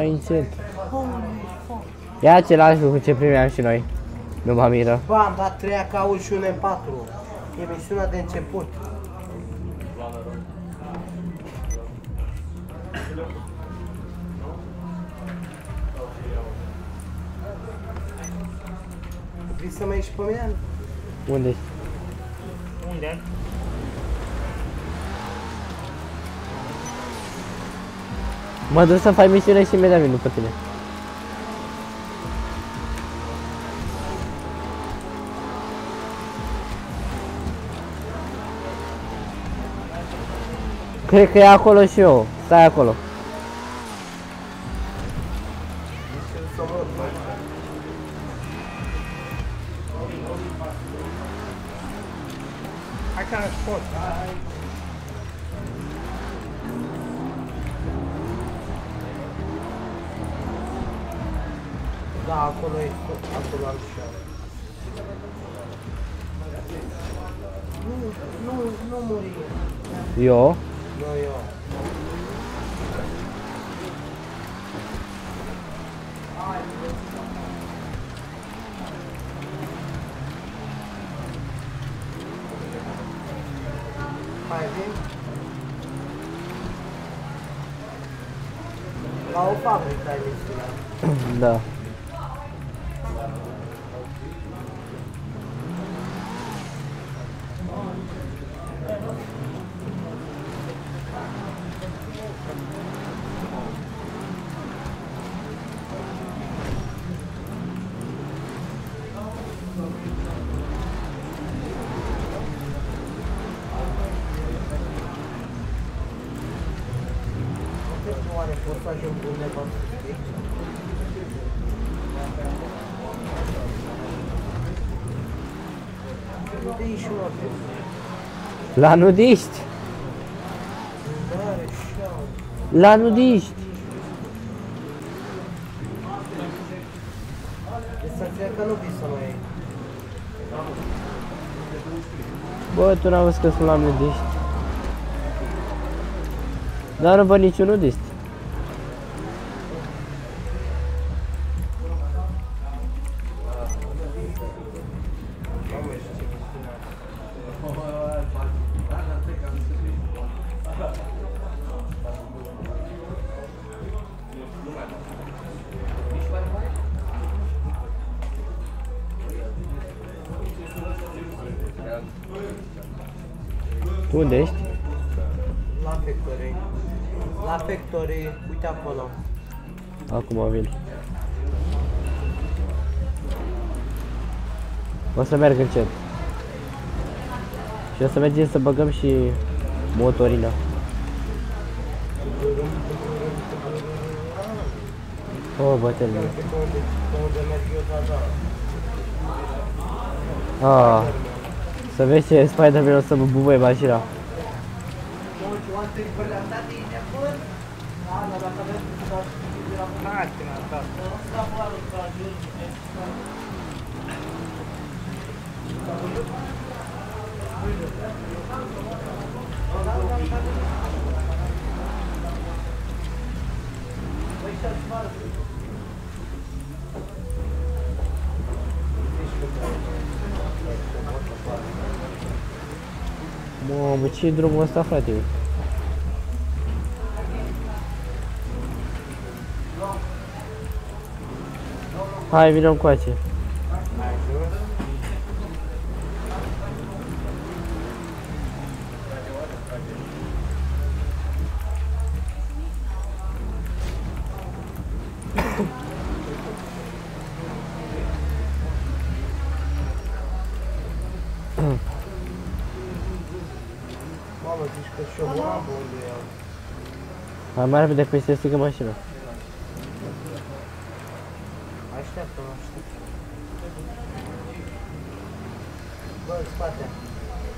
[SPEAKER 1] mai încet. Ia același lucru ce primeam și noi. Nu mă miră.
[SPEAKER 3] Bă, am dat 3 AK și un M4. E misiunea de început. Vrei să mai ieși pe mine?
[SPEAKER 1] Unde
[SPEAKER 2] Unde?
[SPEAKER 1] Mă duc să fac misiune și imediat vin după tine. Cred că e acolo și eu. Stai acolo.
[SPEAKER 3] La
[SPEAKER 1] nudiști!
[SPEAKER 3] Mare șau.
[SPEAKER 1] La nudiști!
[SPEAKER 3] Deci să înțeleg că nu vii să mă iei.
[SPEAKER 1] Bă, tu n-am văzut că sunt la nudiști. Dar nu văd niciun nudist. Să merg încet. Și o să mergem să băgăm și motorina. Oh, bătel meu.
[SPEAKER 3] Uite pe unde, pe unde merg eu, da, da.
[SPEAKER 1] Ah, să vezi ce Spider-Man o să mă bubuie mașina.
[SPEAKER 2] Hai, mă, da.
[SPEAKER 1] Mamă, ce drumul ăsta, frate? Hai, vină încoace. Hai mai repede că se strică mașina.
[SPEAKER 3] Așteaptă, așteaptă. Bă, în spate.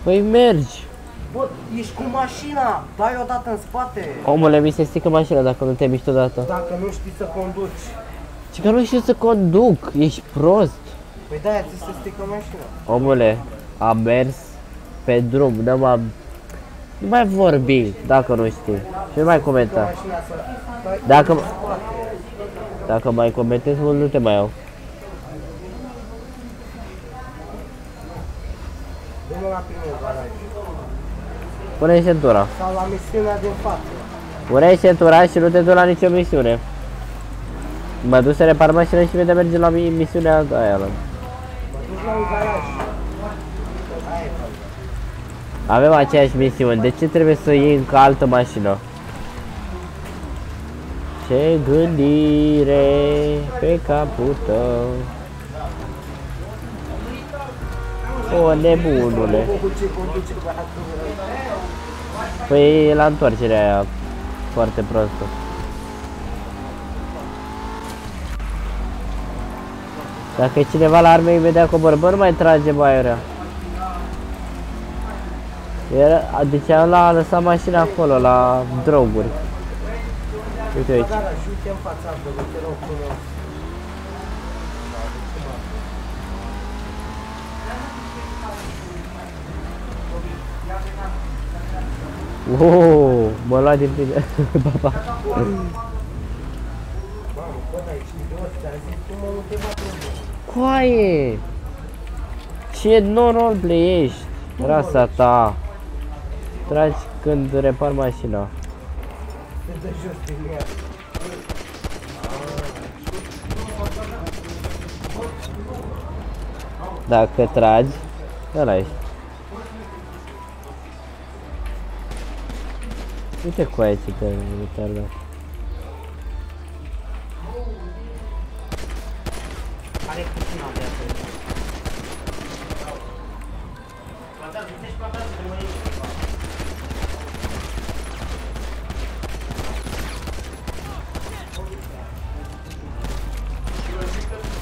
[SPEAKER 1] Păi mergi!
[SPEAKER 3] Bă, ești cu mașina! Dai odată în spate!
[SPEAKER 1] Omule, mi se strică mașina dacă nu te miști odată.
[SPEAKER 3] Dacă nu știi să conduci.
[SPEAKER 1] Ce că nu știu să conduc, ești prost.
[SPEAKER 3] Păi de-aia ți se strică mașina.
[SPEAKER 1] Omule, am mers pe drum, nu m-am... Nu mai vorbi dacă nu știi. Și nu mai comenta.
[SPEAKER 3] Mașina să... Dai
[SPEAKER 1] Dacă-
[SPEAKER 3] în spate.
[SPEAKER 1] Dacă mai comentezi mult, nu te mai iau.
[SPEAKER 3] Du-mă la primul garaj.
[SPEAKER 1] Pune-i centura.
[SPEAKER 3] Sau la misiunea din față.
[SPEAKER 1] Pune-i centura și nu te duc la nicio misiune. Mă duc să repar mașina și vedea merge la mi- misiunea aia. La...
[SPEAKER 3] Mă duc la un garaj. Aia e faza.
[SPEAKER 1] Avem aceeași misiune, de ce trebuie să iei încă altă mașină? Ce gândire pe capul tău O nebunule
[SPEAKER 3] Bă, ce conduce băiatul ăla.
[SPEAKER 1] Păi e la întoarcerea aia foarte prostă Dacă e cineva la arme, îi vedea cobor, bă, nu mai trage baierea Era, deci ăla a lăsat mașina acolo, la droguri Uite aici
[SPEAKER 3] Garaj, uite în fața asta, uite rog frumos.
[SPEAKER 1] Oh, mă lua din tine. Papa.
[SPEAKER 3] Mamă, bă, dar ești idiot, ți-am zis tu mă nu te va trăi.
[SPEAKER 1] Coaie! Ce non-roleplay ești? Rasa ta. Tragi când repar mașina.
[SPEAKER 3] Te dă jos din ea.
[SPEAKER 1] Dacă tragi, ăla ești. Uite coaie ce te retardat.
[SPEAKER 2] Are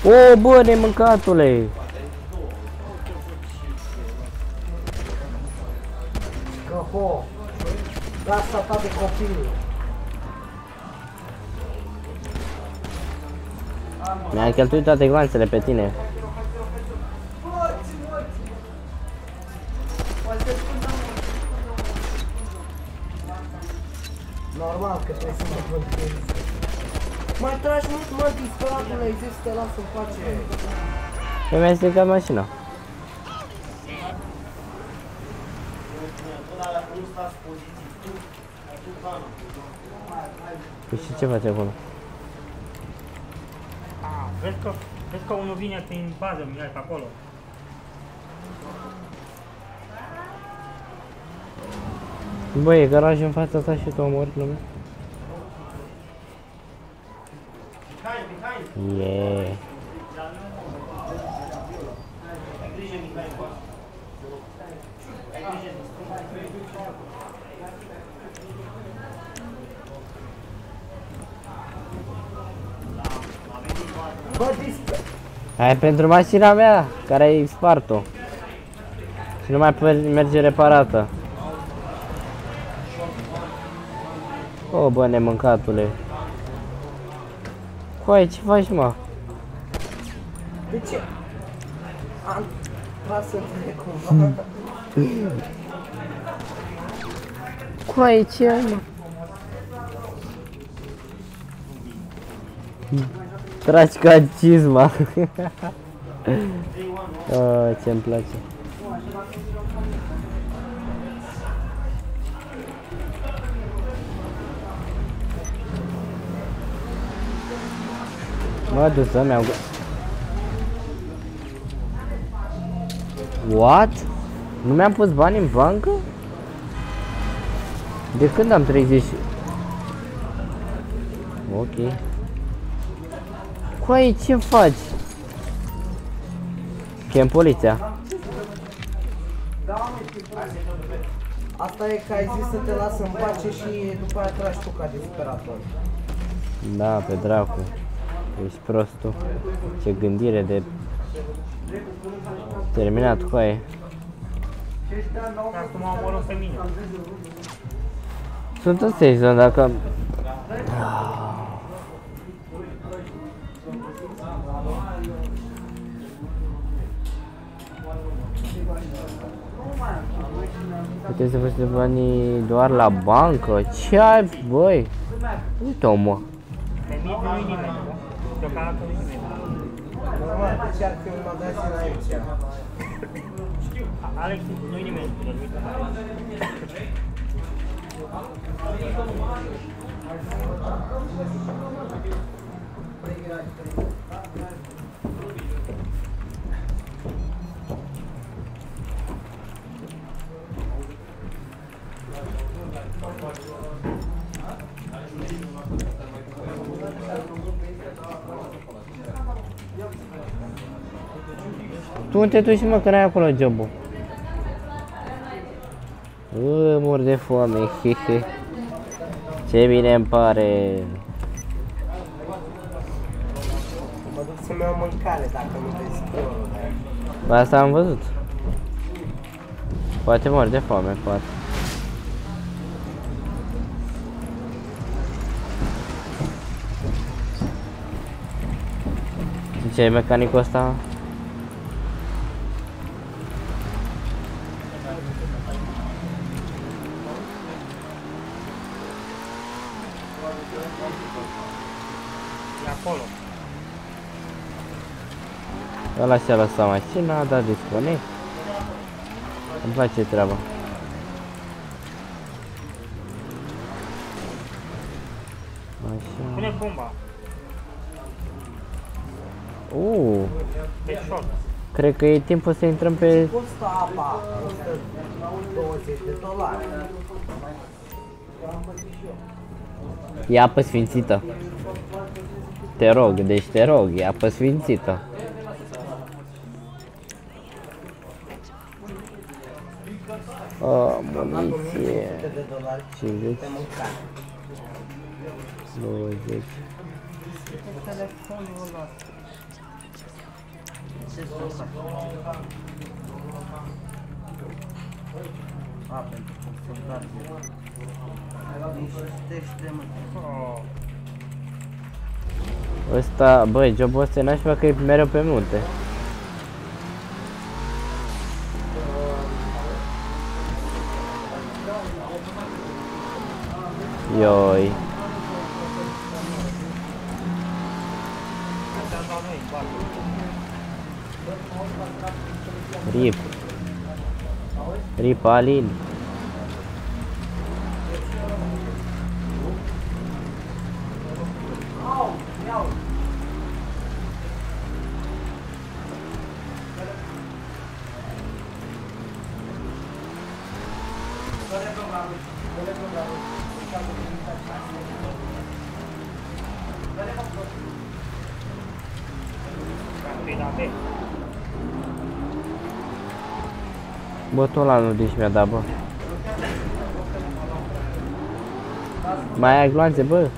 [SPEAKER 1] O, bă, nemâncatule!
[SPEAKER 3] Că ho! Casa ta de copil!
[SPEAKER 1] Mi-am cheltuit toate glanțele pe tine.
[SPEAKER 3] Normal că trebuie să mă vântezi. Mai tragi mult, mă, disperatule, ai zis să te las în pace.
[SPEAKER 1] Că mi-a stricat mașina. Păi și ce face acolo?
[SPEAKER 2] Ah, vezi că, vezi că unul vine prin bază, mi pe acolo.
[SPEAKER 1] Băi, e garaj în fața ta și tu omori lumea? Yeah.
[SPEAKER 4] Ai grijă, Mihai, cu asta. Ai grijă de
[SPEAKER 3] Bă, dispe...
[SPEAKER 1] Hai pentru mașina mea, care ai spart-o. Și nu mai pe- merge reparată. O, bă, nemâncatule. Coai, ce faci, mă?
[SPEAKER 3] De ce? Am tras între cumva.
[SPEAKER 1] Coai, ce ai, mă? Tragi ca cizma. oh, ce-mi place. Mă, du să mi-au... What? Nu mi-am pus bani în bancă? De când am 30? Ok. Coai, ce faci? Chem poliția.
[SPEAKER 3] Asta e că ai zis să te las în pace și după aia tragi tu ca disperator.
[SPEAKER 1] Da, pe dracu. Ești prost tu. Ce gândire de... Terminat, coaie.
[SPEAKER 2] Dar tu m-a omorât pe mine.
[SPEAKER 1] Sunt în safe zone, dacă... Puteți să vă banii doar la bancă? Ce ai, băi? Uite-o, mă.
[SPEAKER 2] Pe mine nu-i nimeni, bă. Deocamdată nu-i nimeni.
[SPEAKER 3] Normal, de ce ar fi un magazin aici?
[SPEAKER 2] Știu, Alex, nu-i nimeni. deci
[SPEAKER 1] Tu unde te duci, mă, că n-ai acolo jobul? Ă, mor de foame, hehe. Ce bine îmi pare.
[SPEAKER 3] Mă duc să-mi iau mâncare dacă nu vezi chiorul de aia.
[SPEAKER 1] Bă, asta am văzut. Poate mor de foame, poate. Ce e mecanicul ăsta?
[SPEAKER 2] E acolo.
[SPEAKER 1] Ăla și-a lăsat mașina, a dat disconnect. Îmi place treaba. Așa.
[SPEAKER 2] Pune bomba.
[SPEAKER 1] Uh,
[SPEAKER 2] Pe short.
[SPEAKER 1] cred că e timpul să intrăm pe...
[SPEAKER 3] Costă apa 120 de dolari.
[SPEAKER 1] E apă sfințită. Te rog, deci te rog, e apă sfințită. Oh, muniție.
[SPEAKER 3] 100 de dolari
[SPEAKER 1] 50,
[SPEAKER 3] de mâncare.
[SPEAKER 1] 20.
[SPEAKER 3] Ce să fac? A, pentru consultație. Niște mă.
[SPEAKER 5] Oh.
[SPEAKER 1] Ăsta, băi, jobul ăsta e nașpa că e mereu pe munte. rồi ريب ريب قليل
[SPEAKER 5] Gracias.
[SPEAKER 1] Bă, tot la nu dici mi-a dat, bă. Mai ai gloanțe, bă?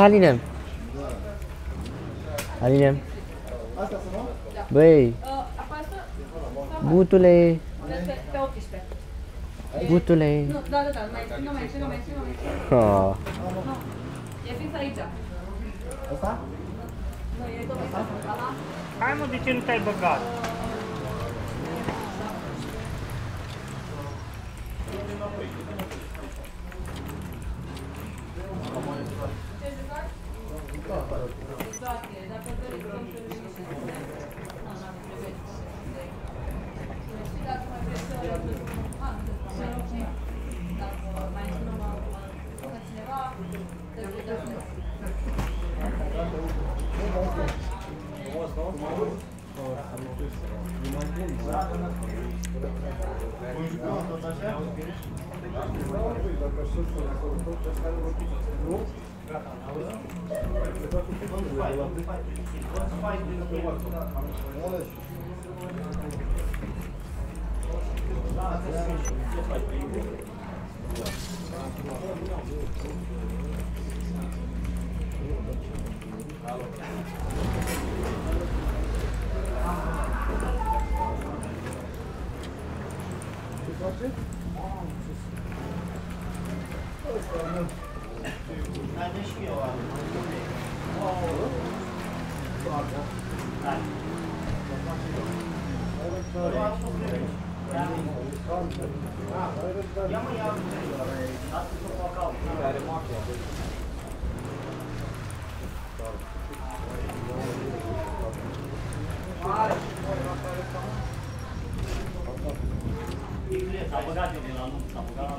[SPEAKER 1] Bă, Aline. Aline. Băi. Butule.
[SPEAKER 8] Pe 18.
[SPEAKER 1] Butule.
[SPEAKER 8] Nu, da, da, da, mai stângă, mai stângă, mai stângă, mai stângă.
[SPEAKER 1] Oh.
[SPEAKER 8] Nu, e fix aici.
[SPEAKER 4] Asta?
[SPEAKER 8] Nu, e tot aici. Aha.
[SPEAKER 5] Hai mă, de ce nu te-ai băgat?
[SPEAKER 3] Yama yağmur. Aslında sokağa kalmıyor.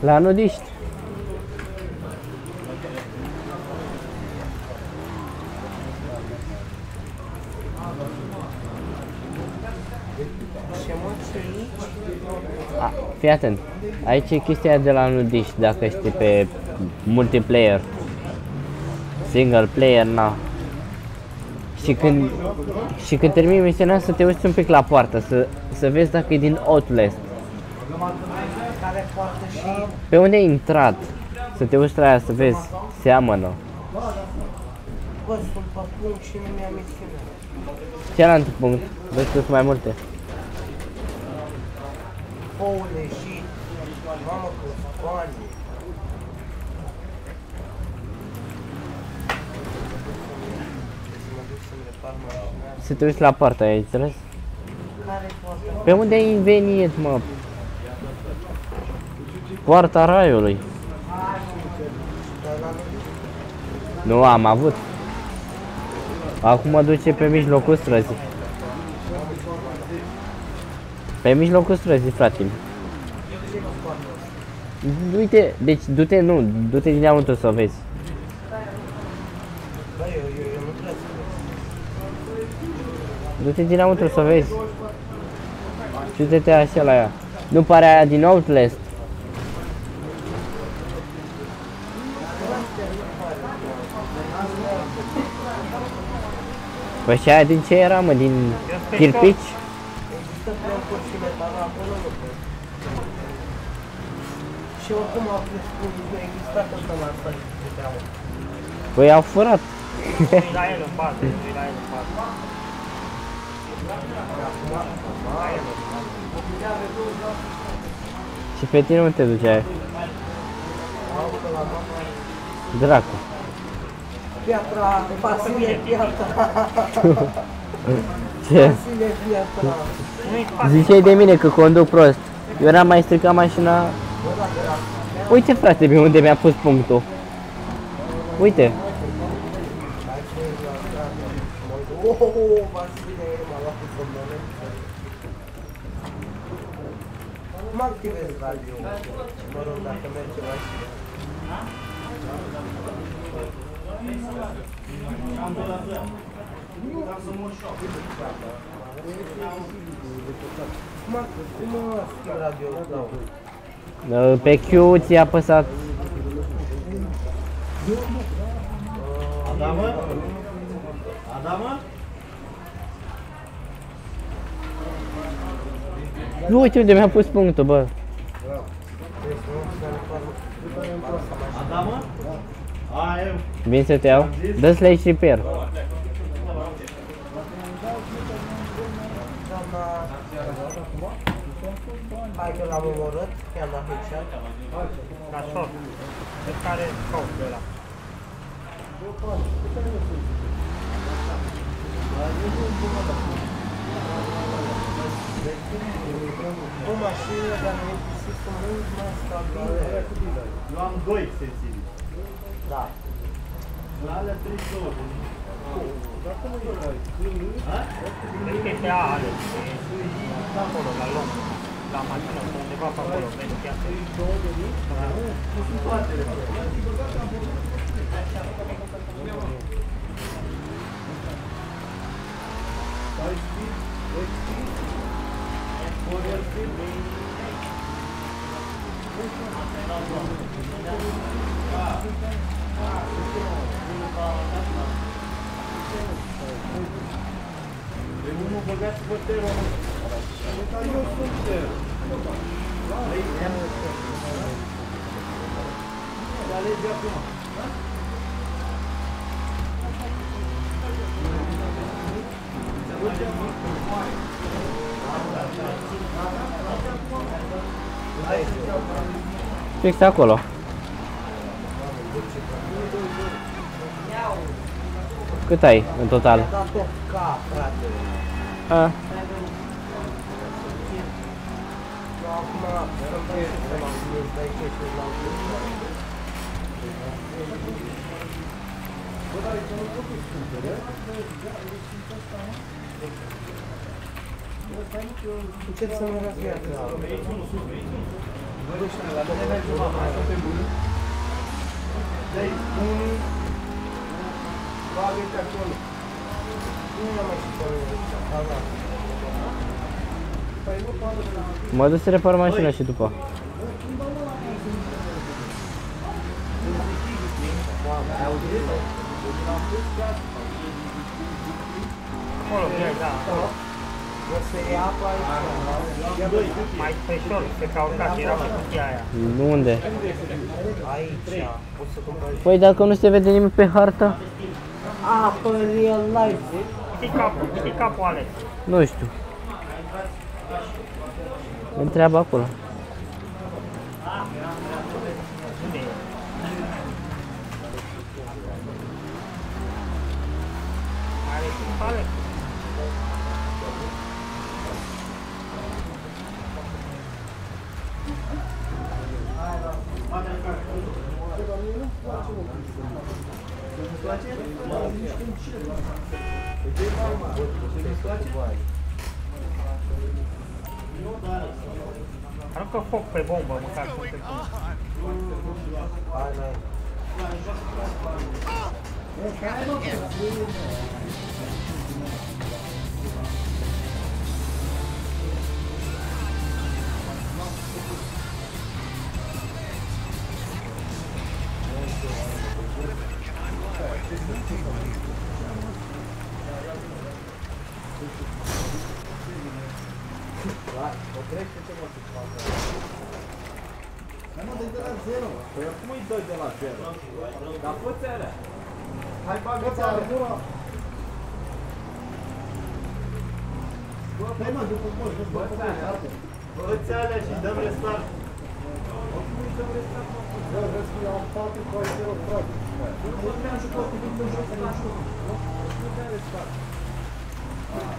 [SPEAKER 1] La nudiști.
[SPEAKER 3] Ce mă, ce aici?
[SPEAKER 1] A, fii atent. Aici e chestia de la nudiști, dacă știi pe multiplayer. Single player, na. Și când, și când termini misiunea să te uiți un pic la poartă, să, să vezi dacă e din Outlast.
[SPEAKER 3] Care poartă și...
[SPEAKER 1] Pe unde ai intrat? Să te uiți la aia să vezi, seamănă.
[SPEAKER 3] Bă, sunt pe punct și nu mi-am misiunea.
[SPEAKER 1] Cealaltă punct, vezi că sunt mai multe.
[SPEAKER 3] Holy shit. Mamă, că bani. Să mă duc să-mi repar mașina.
[SPEAKER 1] Să te uiți la poartă, ai înțeles?
[SPEAKER 3] Care poartă?
[SPEAKER 1] Pe unde ai venit, mă? Poarta raiului.
[SPEAKER 3] Dar n-am
[SPEAKER 1] Nu am avut. Acum mă duce pe mijlocul străzii. Pe mijlocul străzii, frate. Uite, deci du-te, nu, du-te dinăuntru să o vezi.
[SPEAKER 3] Bă, eu, eu, eu nu trebuie să
[SPEAKER 1] Du-te dinăuntru să o vezi. Și uite-te așa la ea. Nu pare aia din Outlast? Păi și aia din ce era, mă? Din kirpici?
[SPEAKER 3] Există plancuri și metal acolo, nu cred. Și oricum au crescut, nu exista asta la asta de teamă.
[SPEAKER 1] Păi au furat.
[SPEAKER 2] Nu-i la el în bază, nu-i la el în bază.
[SPEAKER 1] Și pe tine unde te duceai?
[SPEAKER 3] Auto la mama.
[SPEAKER 1] Dracu.
[SPEAKER 3] Piatra, Vasile, piatra,
[SPEAKER 1] Ce?
[SPEAKER 3] Vasile, piatra.
[SPEAKER 2] Nu-i spate.
[SPEAKER 1] Ziceai de mine că conduc prost. Eu n-am mai stricat mașina. Uite frate, pe unde mi-a pus punctul. Uite.
[SPEAKER 3] Oh, oh, oh, Vasile, m-a luat cu probleme. Cum activez radio? Mă rog, dacă merge mașina. Cum ac- cum schimb radio? Da.
[SPEAKER 1] Pe Q ți-a apăsat.
[SPEAKER 4] Adamă? Adamă?
[SPEAKER 1] Nu uite unde mi-a pus punctul, bă.
[SPEAKER 4] Adamă? A, eu.
[SPEAKER 1] Vin să te iau. Dă slash repair.
[SPEAKER 3] Doamna... Hai că l-am omorât, i-am dat headshot.
[SPEAKER 2] La short. Pe care caut pe ăla.
[SPEAKER 3] O mașină, dar nu există mult mai stabile.
[SPEAKER 4] Eu am doi sensibili.
[SPEAKER 3] Da.
[SPEAKER 4] La alea 32.
[SPEAKER 2] Vezi că este A, Alex. E acolo, la loc. La mașină, pe undeva pe acolo. Vezi chiar.
[SPEAKER 4] Pe unul băgați-vă terorul. Dar eu sunt teror. Dar alege acum.
[SPEAKER 1] Fix acolo. Cât ai în total?
[SPEAKER 3] Dat 8K, frate.
[SPEAKER 1] A,
[SPEAKER 3] Eu acum să-mi dau și să mă gândesc de aici și la Încep să-mi răz viața. Nu știu, la mine merge mai pe bun. Deci, unul, bagă-te acolo. Nu am mai știut pe mine. Da, da.
[SPEAKER 1] mă duc să repar mașina și după.
[SPEAKER 2] Acolo, bine, da.
[SPEAKER 4] O să iei apă aici.
[SPEAKER 2] Mai pe șor, se ca urcat, era pe cutia aia.
[SPEAKER 1] Unde?
[SPEAKER 4] Aici. O să cumpări
[SPEAKER 1] Păi dacă nu se vede nimic pe hartă?
[SPEAKER 4] Apă real life.
[SPEAKER 2] Uite capul, uite capul Alex.
[SPEAKER 1] Nu știu. Întreabă acolo.
[SPEAKER 2] Unde e? Are timp Alex. Aruncă foc pe bombă, măcar să se pun.
[SPEAKER 4] Hai, hai.
[SPEAKER 9] Păi cum îi dai de la zero? Dar fă-ți alea. Hai bagă-ți alea. Hai mă, după voi, după voi. Fă-ți alea și dăm restart. Cum îi dăm restart, mă? Da, vezi că am 4 cu ai 0 frate. Nu mi-am jucat cu după jos, nu știu. Nu dai restart.
[SPEAKER 2] Hai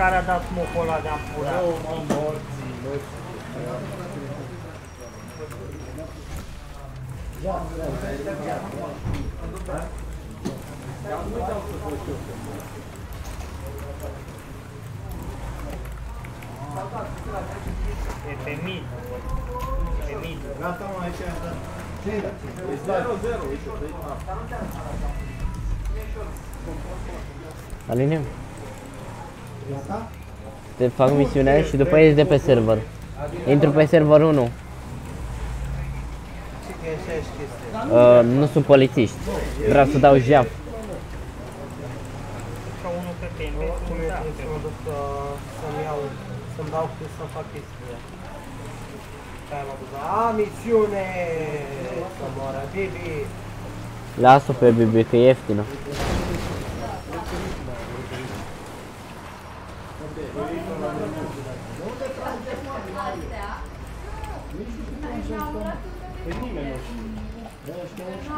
[SPEAKER 2] care a dat smocul ăla de-am pula. E pe mid. Pe mid.
[SPEAKER 9] Gata, mă, aici am dat. Zero, zero, uite, dă-i
[SPEAKER 1] Aliniem. Te fac misiunea și după ieși de pe server. Intru pe server 1.
[SPEAKER 4] Ce găsești chestia?
[SPEAKER 1] Uh, nu sunt polițiști. Vreau să dau jaf.
[SPEAKER 2] Ca unul pe PMP,
[SPEAKER 4] Cum e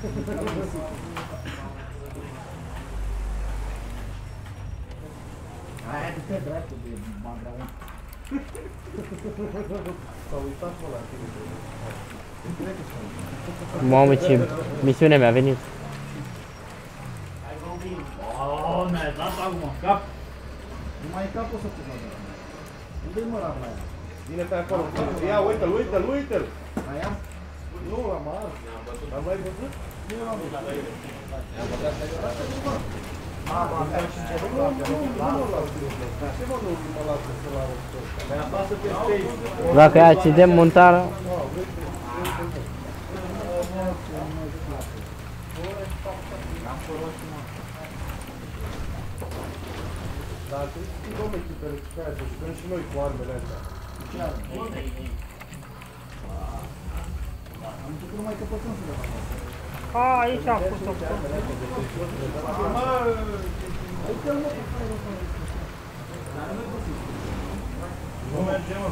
[SPEAKER 2] diffuse sau...
[SPEAKER 9] Aia de pe dreptul de background. S-a uitat mă la tine.
[SPEAKER 1] Mamă ce misiune mi-a venit.
[SPEAKER 9] Oh, mi-ai dat acum în cap. Numai în cap o să pun la mea. Unde-i mă la mea? Vine pe acolo. Ia, uite-l, uite-l, uite-l. Aia? Nu, l-am ars. L-am mai văzut? Nu l-am văzut.
[SPEAKER 4] Am avea și ce
[SPEAKER 9] Nu, nu, nu mă las. Ce mă nu mă lasă să la rost ăsta? Mai apasă pe space.
[SPEAKER 1] Dacă e accident montarea,
[SPEAKER 9] Dar trebuie să schimbăm echipele cu care să jucăm și noi cu armele astea.
[SPEAKER 4] Chiar. Am început numai căpățân să le fac.
[SPEAKER 2] A, aici a pus-o.
[SPEAKER 4] Nu merge, mă.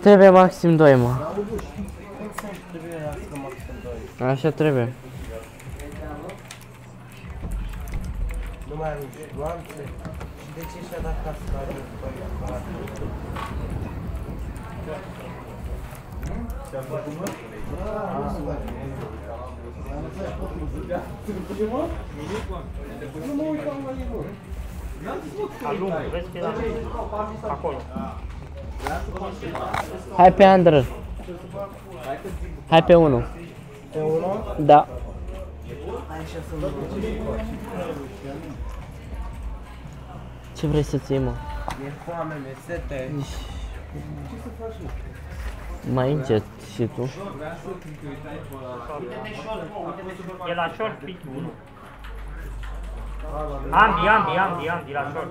[SPEAKER 1] Trebuie maxim 2, mă.
[SPEAKER 3] Trebuie să maxim 2.
[SPEAKER 1] Așa trebuie.
[SPEAKER 3] Nu mai am nici gloanțe. Și de ce și-a dat casă la jos? Băi, aparat.
[SPEAKER 4] Nu mă uitam la el, mă.
[SPEAKER 2] Alung, vezi că era acolo.
[SPEAKER 1] Hai pe Andră. Hai pe 1.
[SPEAKER 3] Pe unul?
[SPEAKER 1] Da.
[SPEAKER 3] Hai și să nu
[SPEAKER 1] Ce vrei să-ți iei, mă?
[SPEAKER 3] E foame, mi-e sete.
[SPEAKER 1] Mai încet și tu.
[SPEAKER 2] E la short pick 1. Ambi, ambi, ambi, ambi, la short.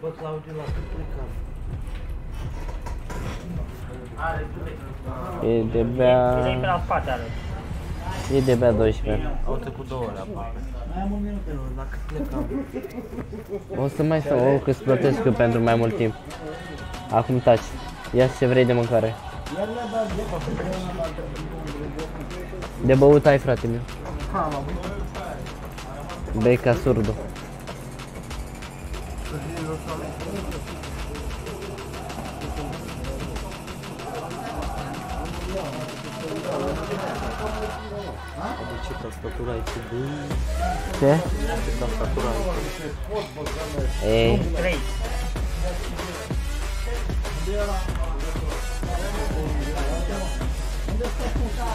[SPEAKER 3] Bă, Claudiu, la cât plecăm?
[SPEAKER 1] E de
[SPEAKER 2] E
[SPEAKER 1] bea...
[SPEAKER 2] pe la spate are.
[SPEAKER 1] E de bea 12.
[SPEAKER 3] Au trecut două ore aproape. Mai am un minut, la cât plecăm?
[SPEAKER 1] O să mai stau, o că îți plătesc eu pentru mai mult timp. Acum taci. Ia ce vrei de mâncare. De băut ai, frate meu. Bei ca
[SPEAKER 3] Aduce tastatura aici
[SPEAKER 1] Ce?
[SPEAKER 3] Aduce tastatura aici
[SPEAKER 1] Ei
[SPEAKER 2] Unde
[SPEAKER 4] stai cu ca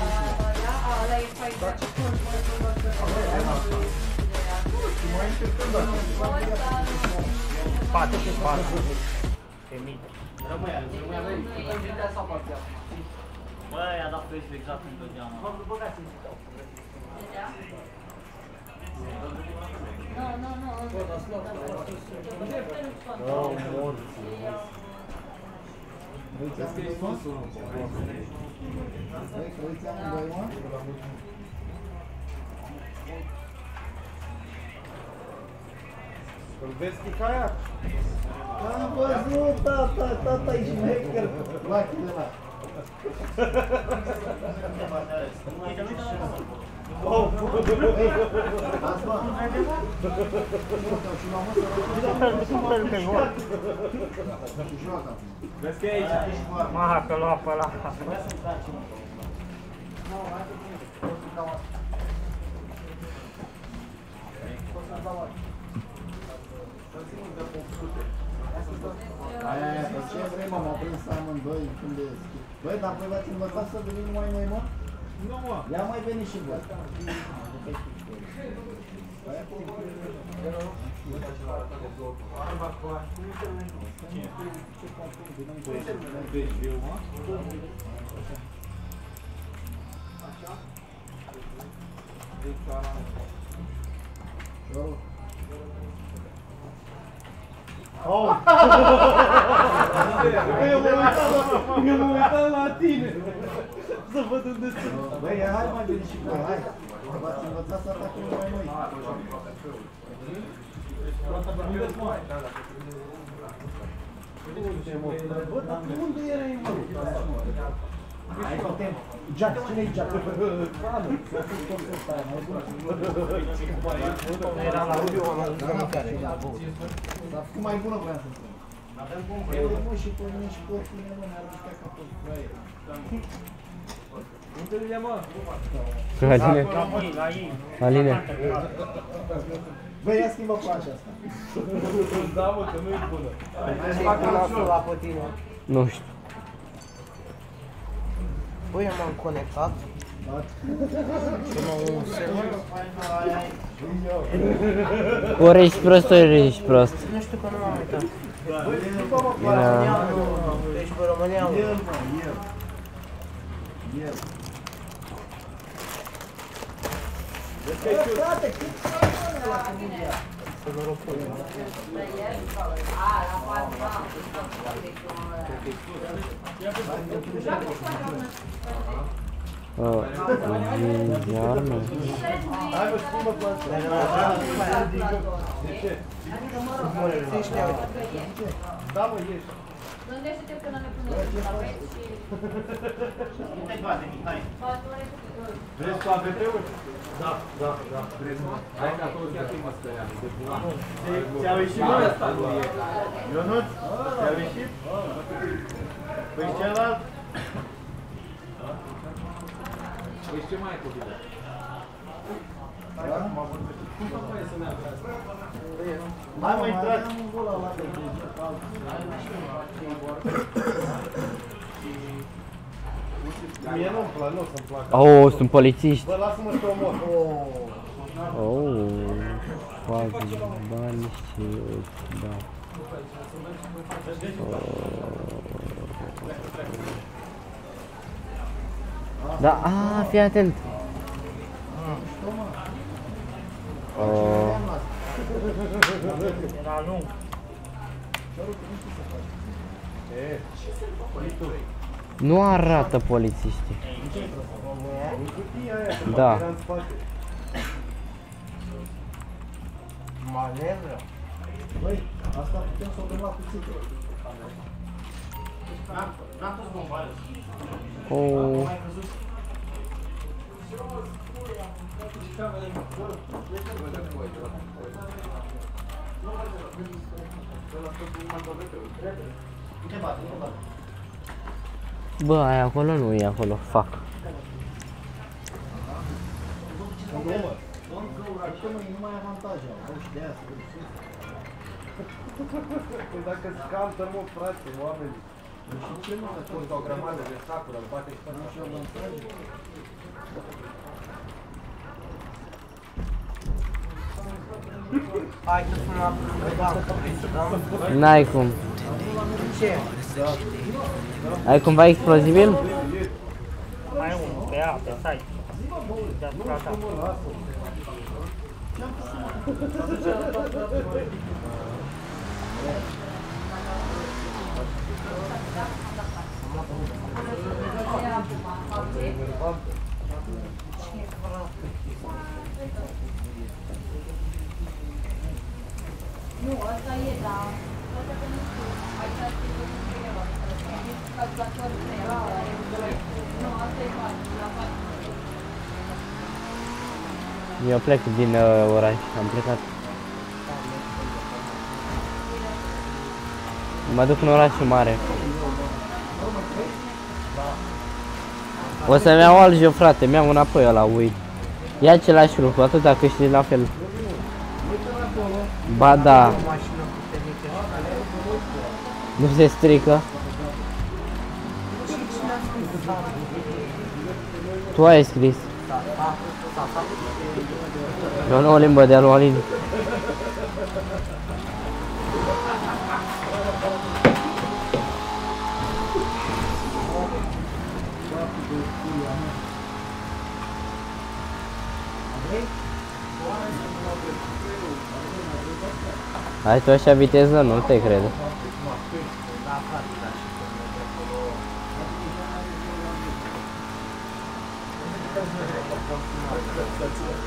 [SPEAKER 8] a ăla e fai, face cum, mă, mă, mă, mă, mă, mă, mă,
[SPEAKER 2] Spate, spate. Pe mine.
[SPEAKER 5] Bă, i-a dat pe exact întotdeauna.
[SPEAKER 8] Nu, nu, nu.
[SPEAKER 4] Vrei să iei, mă? Vrei, vrei să amândoi, mă? Îl vezi cu caia? Am văzut, tata, tata e șmecher. Lachile la. Oh, ei, azi, mă. Și la mă să
[SPEAKER 2] Super, super că joc.
[SPEAKER 4] Și joacă.
[SPEAKER 2] Maha că lua pe ăla.
[SPEAKER 4] Aia, aia, pe ce vrei, mă, m-au prins amândoi când de schimb. Băi, dar voi v-ați învățat să venim numai noi, mă? Nu, mă. Ia mai veniți și voi. Oh! Eu mă uitam la, eu mă uitam la tine. Să văd unde sunt. Băi, hai mai veni și voi, hai. Că v-ați învățat să atacăm numai noi. Bă, dar unde erai, mă? Hai, putem. Jack, cine-i Jack? Fană, s-a pus tot ăsta, mai bun.
[SPEAKER 3] Era la audio, am auzit
[SPEAKER 4] Da, da,
[SPEAKER 3] mâncare.
[SPEAKER 4] da, bun. S-a făcut mai bună, voiam să spun. Eu, mă, și pe mine și pe oricine, mă, ne-ar mișca ca toți fraieri. Unde-le mă?
[SPEAKER 1] La tine?
[SPEAKER 2] La ei, la ei.
[SPEAKER 1] La tine?
[SPEAKER 4] Băi, ia schimbă planșa asta. Da, mă, că nu-i bună.
[SPEAKER 3] Ce fac nasul la pe tine?
[SPEAKER 1] Nu știu.
[SPEAKER 3] Băi, eu m-am conectat. Și mă unsel.
[SPEAKER 1] Ori ești prost, ori ești prost.
[SPEAKER 3] Nu știu că nu m-am uitat.
[SPEAKER 1] Era...
[SPEAKER 3] Ești pe România, mă.
[SPEAKER 4] El, mă, el. El. Frate, cât frate la familia?
[SPEAKER 3] se loro fuori.
[SPEAKER 1] Yarme. Ajmo
[SPEAKER 4] šuma plaća. Ne, ne, ne. Tamo
[SPEAKER 3] ješ. Donde se
[SPEAKER 4] tepka na nekom
[SPEAKER 8] mjestu, pa već. Punem la pet și...
[SPEAKER 4] Vrei cu AVP-uri? Da, da, da. Vreți, mă? Hai că acolo chiar e măscărea, de pula. Ți-au ieșit, mă? Ionuț? Ți-au ieșit? Păi celălalt? Păi ce mai ai cu tine? Hai mă, intrați! Mie nu-mi plac, nu o să-mi placă.
[SPEAKER 1] Oh, sunt polițiști.
[SPEAKER 4] Bă, lasă-mă să te omor.
[SPEAKER 1] Oh, fac bani și da. Oh. Da, a, fii atent. Oh,
[SPEAKER 2] Era lung.
[SPEAKER 1] nu arată polițiștii.
[SPEAKER 4] În cutia aia, că
[SPEAKER 1] Da.
[SPEAKER 4] era în spate.
[SPEAKER 3] Manevră.
[SPEAKER 4] Băi, asta putem să o dăm la cuțită.
[SPEAKER 1] Oh, bă, aia acolo nu e acolo, fac.
[SPEAKER 4] Domnul, domn Căura, ce mă, nu mai ai avantaje, au și de aia să Păi dacă scantă, mă, frate, oamenii. Și ce mă, că tot o grămadă de sacuri, îl bate și pe și avantaje.
[SPEAKER 3] Hai că sunt la pe bancă, vrei să dăm?
[SPEAKER 1] N-ai cum.
[SPEAKER 3] Ce?
[SPEAKER 1] Ai cumva explozibil?
[SPEAKER 2] Mai unul, pe ea, pe site. Deasupra ta.
[SPEAKER 8] Nu, asta e, dar... Asta că nu știu. Aici ar fi un cineva. Calculator nu era. Nu, asta e mare. La față.
[SPEAKER 1] Eu plec din uh, oraș, am plecat. Mă duc în orașul mare. O să-mi iau alt joc, frate, mi-am înapoi ăla, uit. E același lucru, atât dacă știi la fel. Ba da,
[SPEAKER 3] O mașină puternică și
[SPEAKER 1] nu se strică. Tu ai scris. Eu nu o limbă de alu Alin. Ai tu așa viteză? Nu te cred.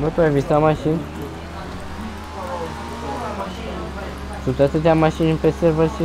[SPEAKER 1] Bă, tu ai visat mașini? Sunt atâtea mașini pe server și...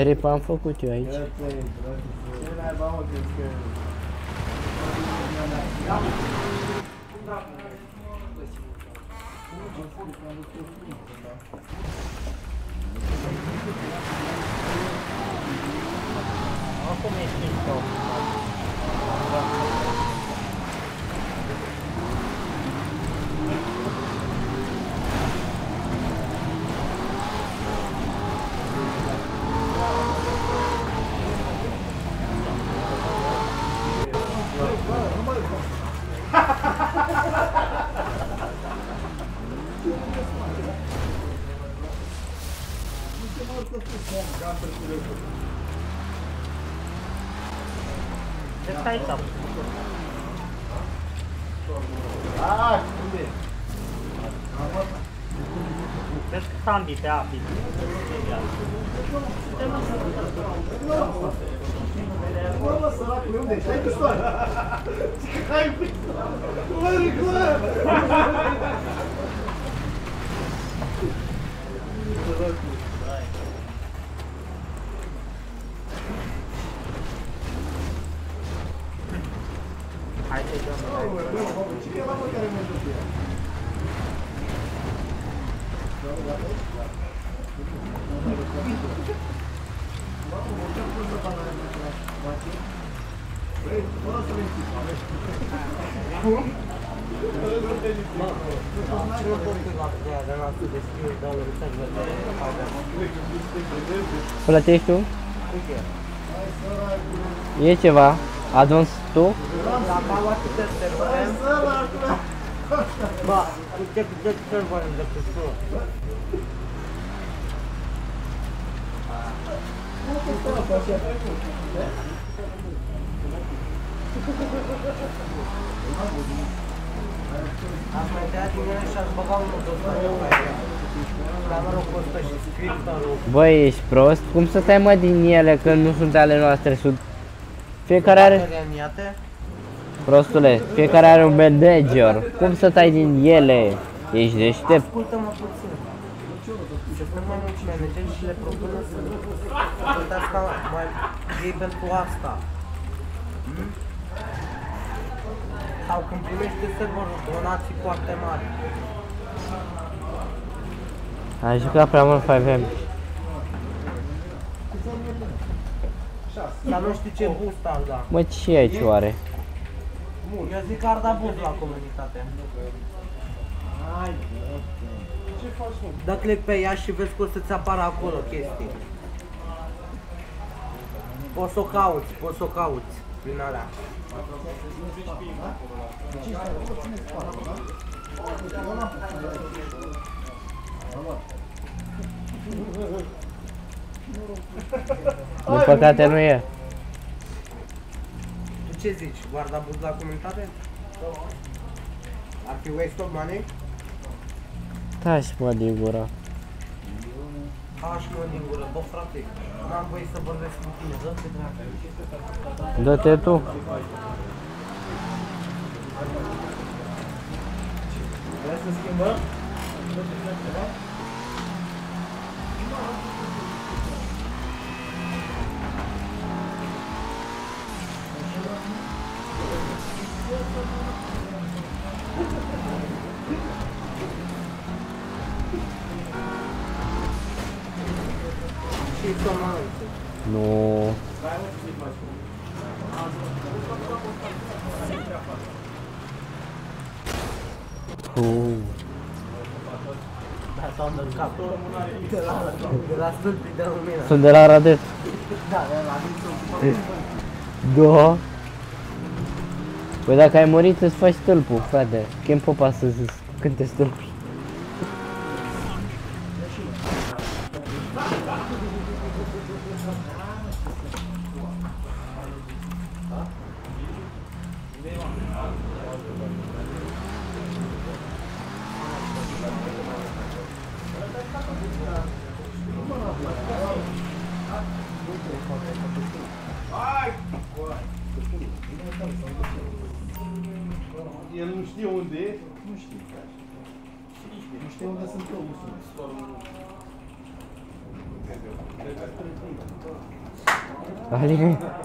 [SPEAKER 1] Ce rip am făcut eu aici?
[SPEAKER 4] Ce naiba, mă, crezi că...
[SPEAKER 2] Acum e schimb Ce stai aici?
[SPEAKER 4] Ah, unde?
[SPEAKER 2] Vezi că Sandy te api.
[SPEAKER 4] Bă, mă, săracule, unde ești? Hai pistoare! Hai pistoare! Mări, clar!
[SPEAKER 2] Hai să-i dăm.
[SPEAKER 4] Cine e la mă care merge pe ea? Băi, fără să le
[SPEAKER 3] Ce pot la treia de noastră de scriu, dau la server de
[SPEAKER 1] Plătești tu?
[SPEAKER 3] Uite,
[SPEAKER 1] E ceva? Advance tu?
[SPEAKER 3] la mama câte servere, bă, uite câte servere de pe sus. Am mai tăiat din ele și aș băga unul de ăsta de pe aia. Dar mă rog, costă și scriptorul.
[SPEAKER 1] Băi, ești prost? Cum să stai mă din ele când nu sunt ale noastre? Sunt... Fiecare are...
[SPEAKER 3] Bateria în iate.
[SPEAKER 1] Prostule, fiecare are un manager. Cum să tai din ele? Ești deștept.
[SPEAKER 3] Ascultă-mă puțin. Ce sunt mai mulți manageri și le propună să plătească mai ei pentru asta. Sau când primește serverul donații foarte mari.
[SPEAKER 1] Ai jucat prea mult 5M.
[SPEAKER 3] Dar nu știu ce boost ar da.
[SPEAKER 1] Mă, ce e aici oare?
[SPEAKER 3] Eu zic că ar da boost la comunitate. Dă click pe ea și vezi că o să-ți apară acolo chestii. Poți să o cauți, poți să o cauți prin alea.
[SPEAKER 1] Din păcate nu e.
[SPEAKER 3] Tu ce zici? Guarda boost la comunitate? Ar fi waste of money?
[SPEAKER 1] Taci mă din gură.
[SPEAKER 3] Aș mă din gură, bă frate, n-am voie să vorbesc cu tine, dă-te dracu.
[SPEAKER 1] Dă-te tu.
[SPEAKER 9] Vrei să schimbăm?
[SPEAKER 3] Și somanță. De lumină.
[SPEAKER 4] Sunt de la Radet.
[SPEAKER 3] Da, de la Vințul.
[SPEAKER 4] Da. Păi dacă ai murit îți faci stâlpul, frate. Chem popa să zici cânte stâlpul.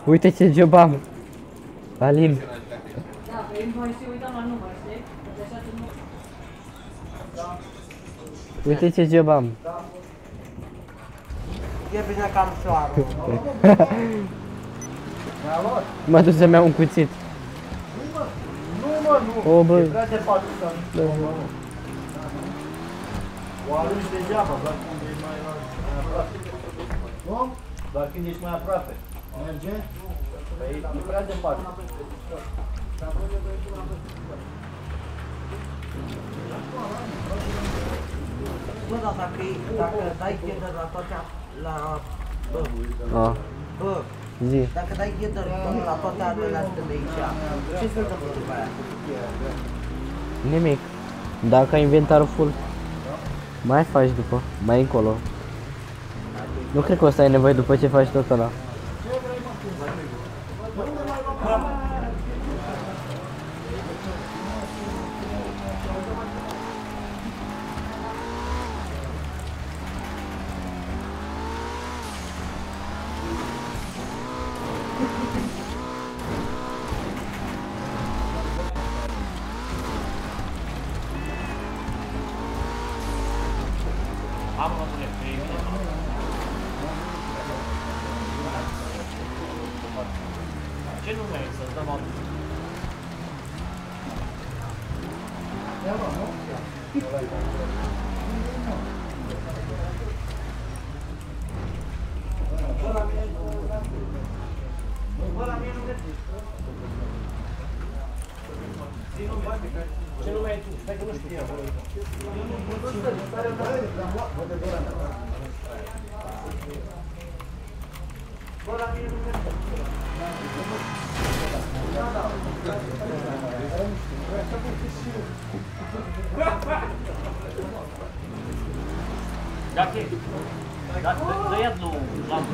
[SPEAKER 4] Uite ce job am. Alin,
[SPEAKER 8] Da, pe info și uitam la număr, știi? Deci așa nu...
[SPEAKER 4] uite ce job am.
[SPEAKER 3] E bine cam soară.
[SPEAKER 4] Mă duc să-mi iau un cuțit.
[SPEAKER 9] Nu, mă, nu.
[SPEAKER 4] O, bă.
[SPEAKER 9] E prea departe să
[SPEAKER 4] Da.
[SPEAKER 9] O arunci degeaba, doar când ești mai mai aproape. Nu? Doar când ești mai aproape. Merge? Păi e prea departe.
[SPEAKER 3] Bă, dar dacă, e- dacă dai ghidă la toate, la... Bă,
[SPEAKER 4] A,
[SPEAKER 3] bă,
[SPEAKER 4] zi.
[SPEAKER 3] dacă dai ghidă la toate armele astea de aici, ce se întâmplă după aia?
[SPEAKER 4] Nimic. Dacă ai inventarul full, mai faci după, mai încolo. Nu cred că o să ai nevoie după ce faci tot ăla.
[SPEAKER 5] Дати, дай одну лампу.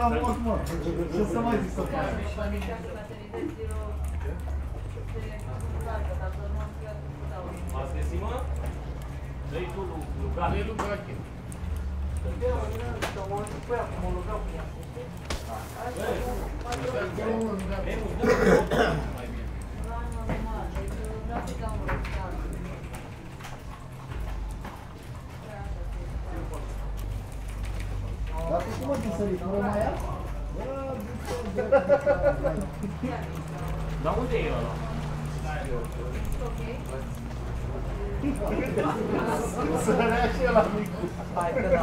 [SPEAKER 4] pună țintă la post, mă? Ce să mai zic să fac?
[SPEAKER 5] M-ați găsit, mă? Dă-i tu lucrare.
[SPEAKER 4] Dar tu cum mă din sărit? Nu mai ia?
[SPEAKER 5] Dar unde e ăla?
[SPEAKER 4] Să rea și ăla micu.
[SPEAKER 3] Hai că da.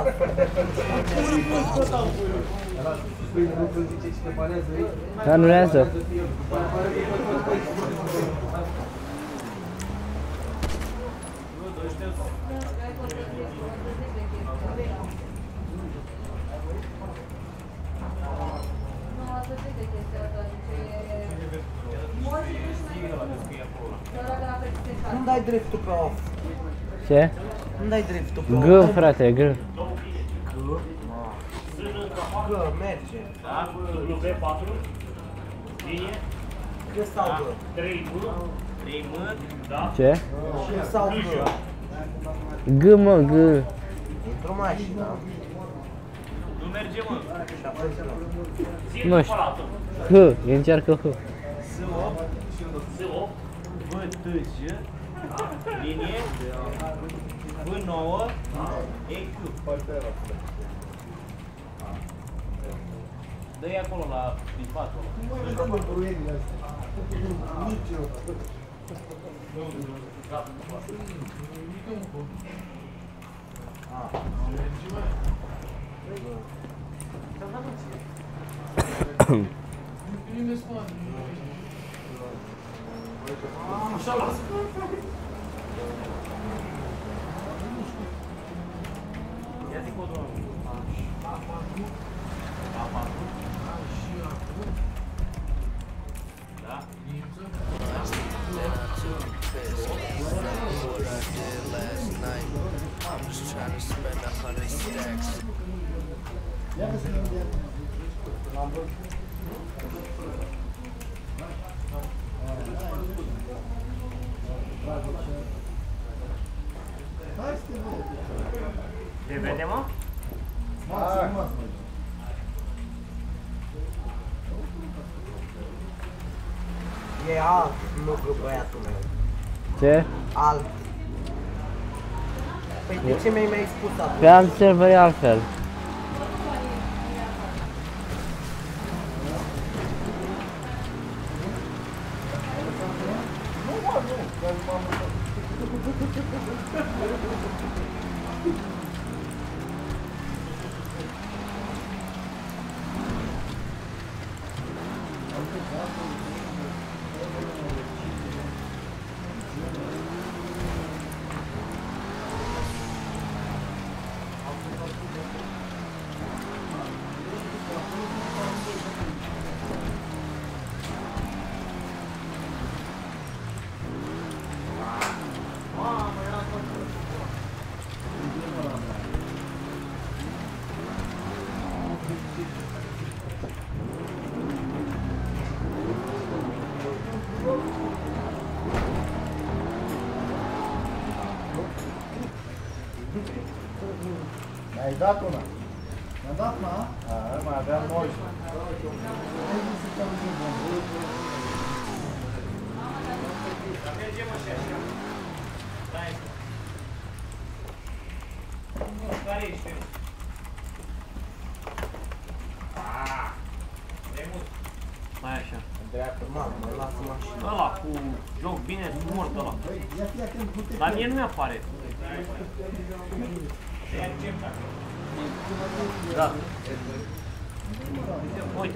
[SPEAKER 4] Păi nu să zice și te banează aici?
[SPEAKER 8] Anulează.
[SPEAKER 3] Nu dai driftul pe off.
[SPEAKER 8] Ce?
[SPEAKER 3] Nu dai driftul pe off.
[SPEAKER 8] G, frate, G.
[SPEAKER 3] G, merge.
[SPEAKER 5] Da? W4? Linie?
[SPEAKER 3] G sau G?
[SPEAKER 5] 3 M? 3 M? Da?
[SPEAKER 8] Ce?
[SPEAKER 3] G sau G?
[SPEAKER 8] G, mă, G.
[SPEAKER 3] Într-o mașină.
[SPEAKER 5] Nu merge, mă.
[SPEAKER 3] Și apoi G.
[SPEAKER 5] Ține
[SPEAKER 8] Nu
[SPEAKER 5] pe
[SPEAKER 8] știu.
[SPEAKER 5] ăla, tot.
[SPEAKER 8] H, încearcă H.
[SPEAKER 5] S8, VTJ, linie, V9, EQ. Dă-i acolo la bifatul ăla.
[SPEAKER 4] Nu știu, mă, bruierile astea. Nici eu.
[SPEAKER 5] Ia zi codul ăla. Da?
[SPEAKER 4] Ia că să ne vedem. Hai să te vedem.
[SPEAKER 5] Te vede, mă?
[SPEAKER 4] Masă, masă.
[SPEAKER 3] E alt lucru băiatul meu.
[SPEAKER 8] Ce?
[SPEAKER 3] Alt. Păi de ce mi-ai mai spus atunci?
[SPEAKER 8] Pe alt server e altfel.
[SPEAKER 4] Mi-ai dat una. Mi-am dat una? A, mai aveam 19. Hai să te auzim, bun.
[SPEAKER 5] Merge, mă, și așa. Stai. Care ești? Ah, e mult. Mai așa.
[SPEAKER 3] Mamă, lasă mașina.
[SPEAKER 5] Ăla cu joc bine mort ăla.
[SPEAKER 4] Băi, ia fii atent, nu te...
[SPEAKER 5] Dar mie nu mi-apare. Da. Uite,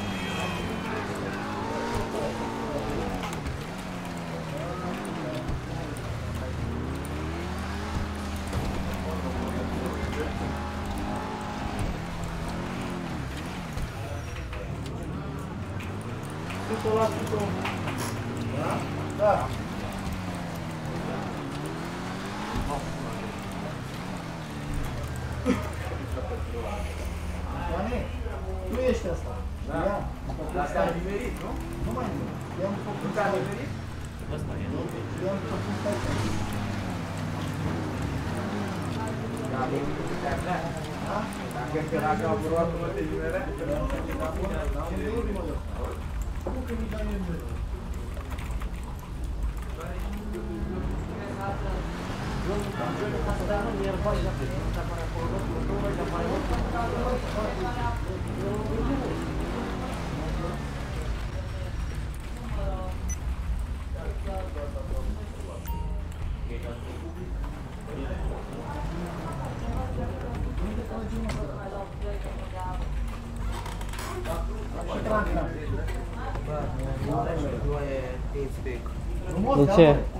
[SPEAKER 3] atenție.
[SPEAKER 4] Da? Da. Doamne, tu ești asta. Da. Ia. Asta a nimerit, nu? Nu mai nu. I-am făcut. Nu a nimerit? Asta e. I-am făcut aici. Da? Dacă era ca vreo mă te nimerea? Cum că mi dai nimerea?
[SPEAKER 3] Nu e TeamSpeak.
[SPEAKER 1] De ce?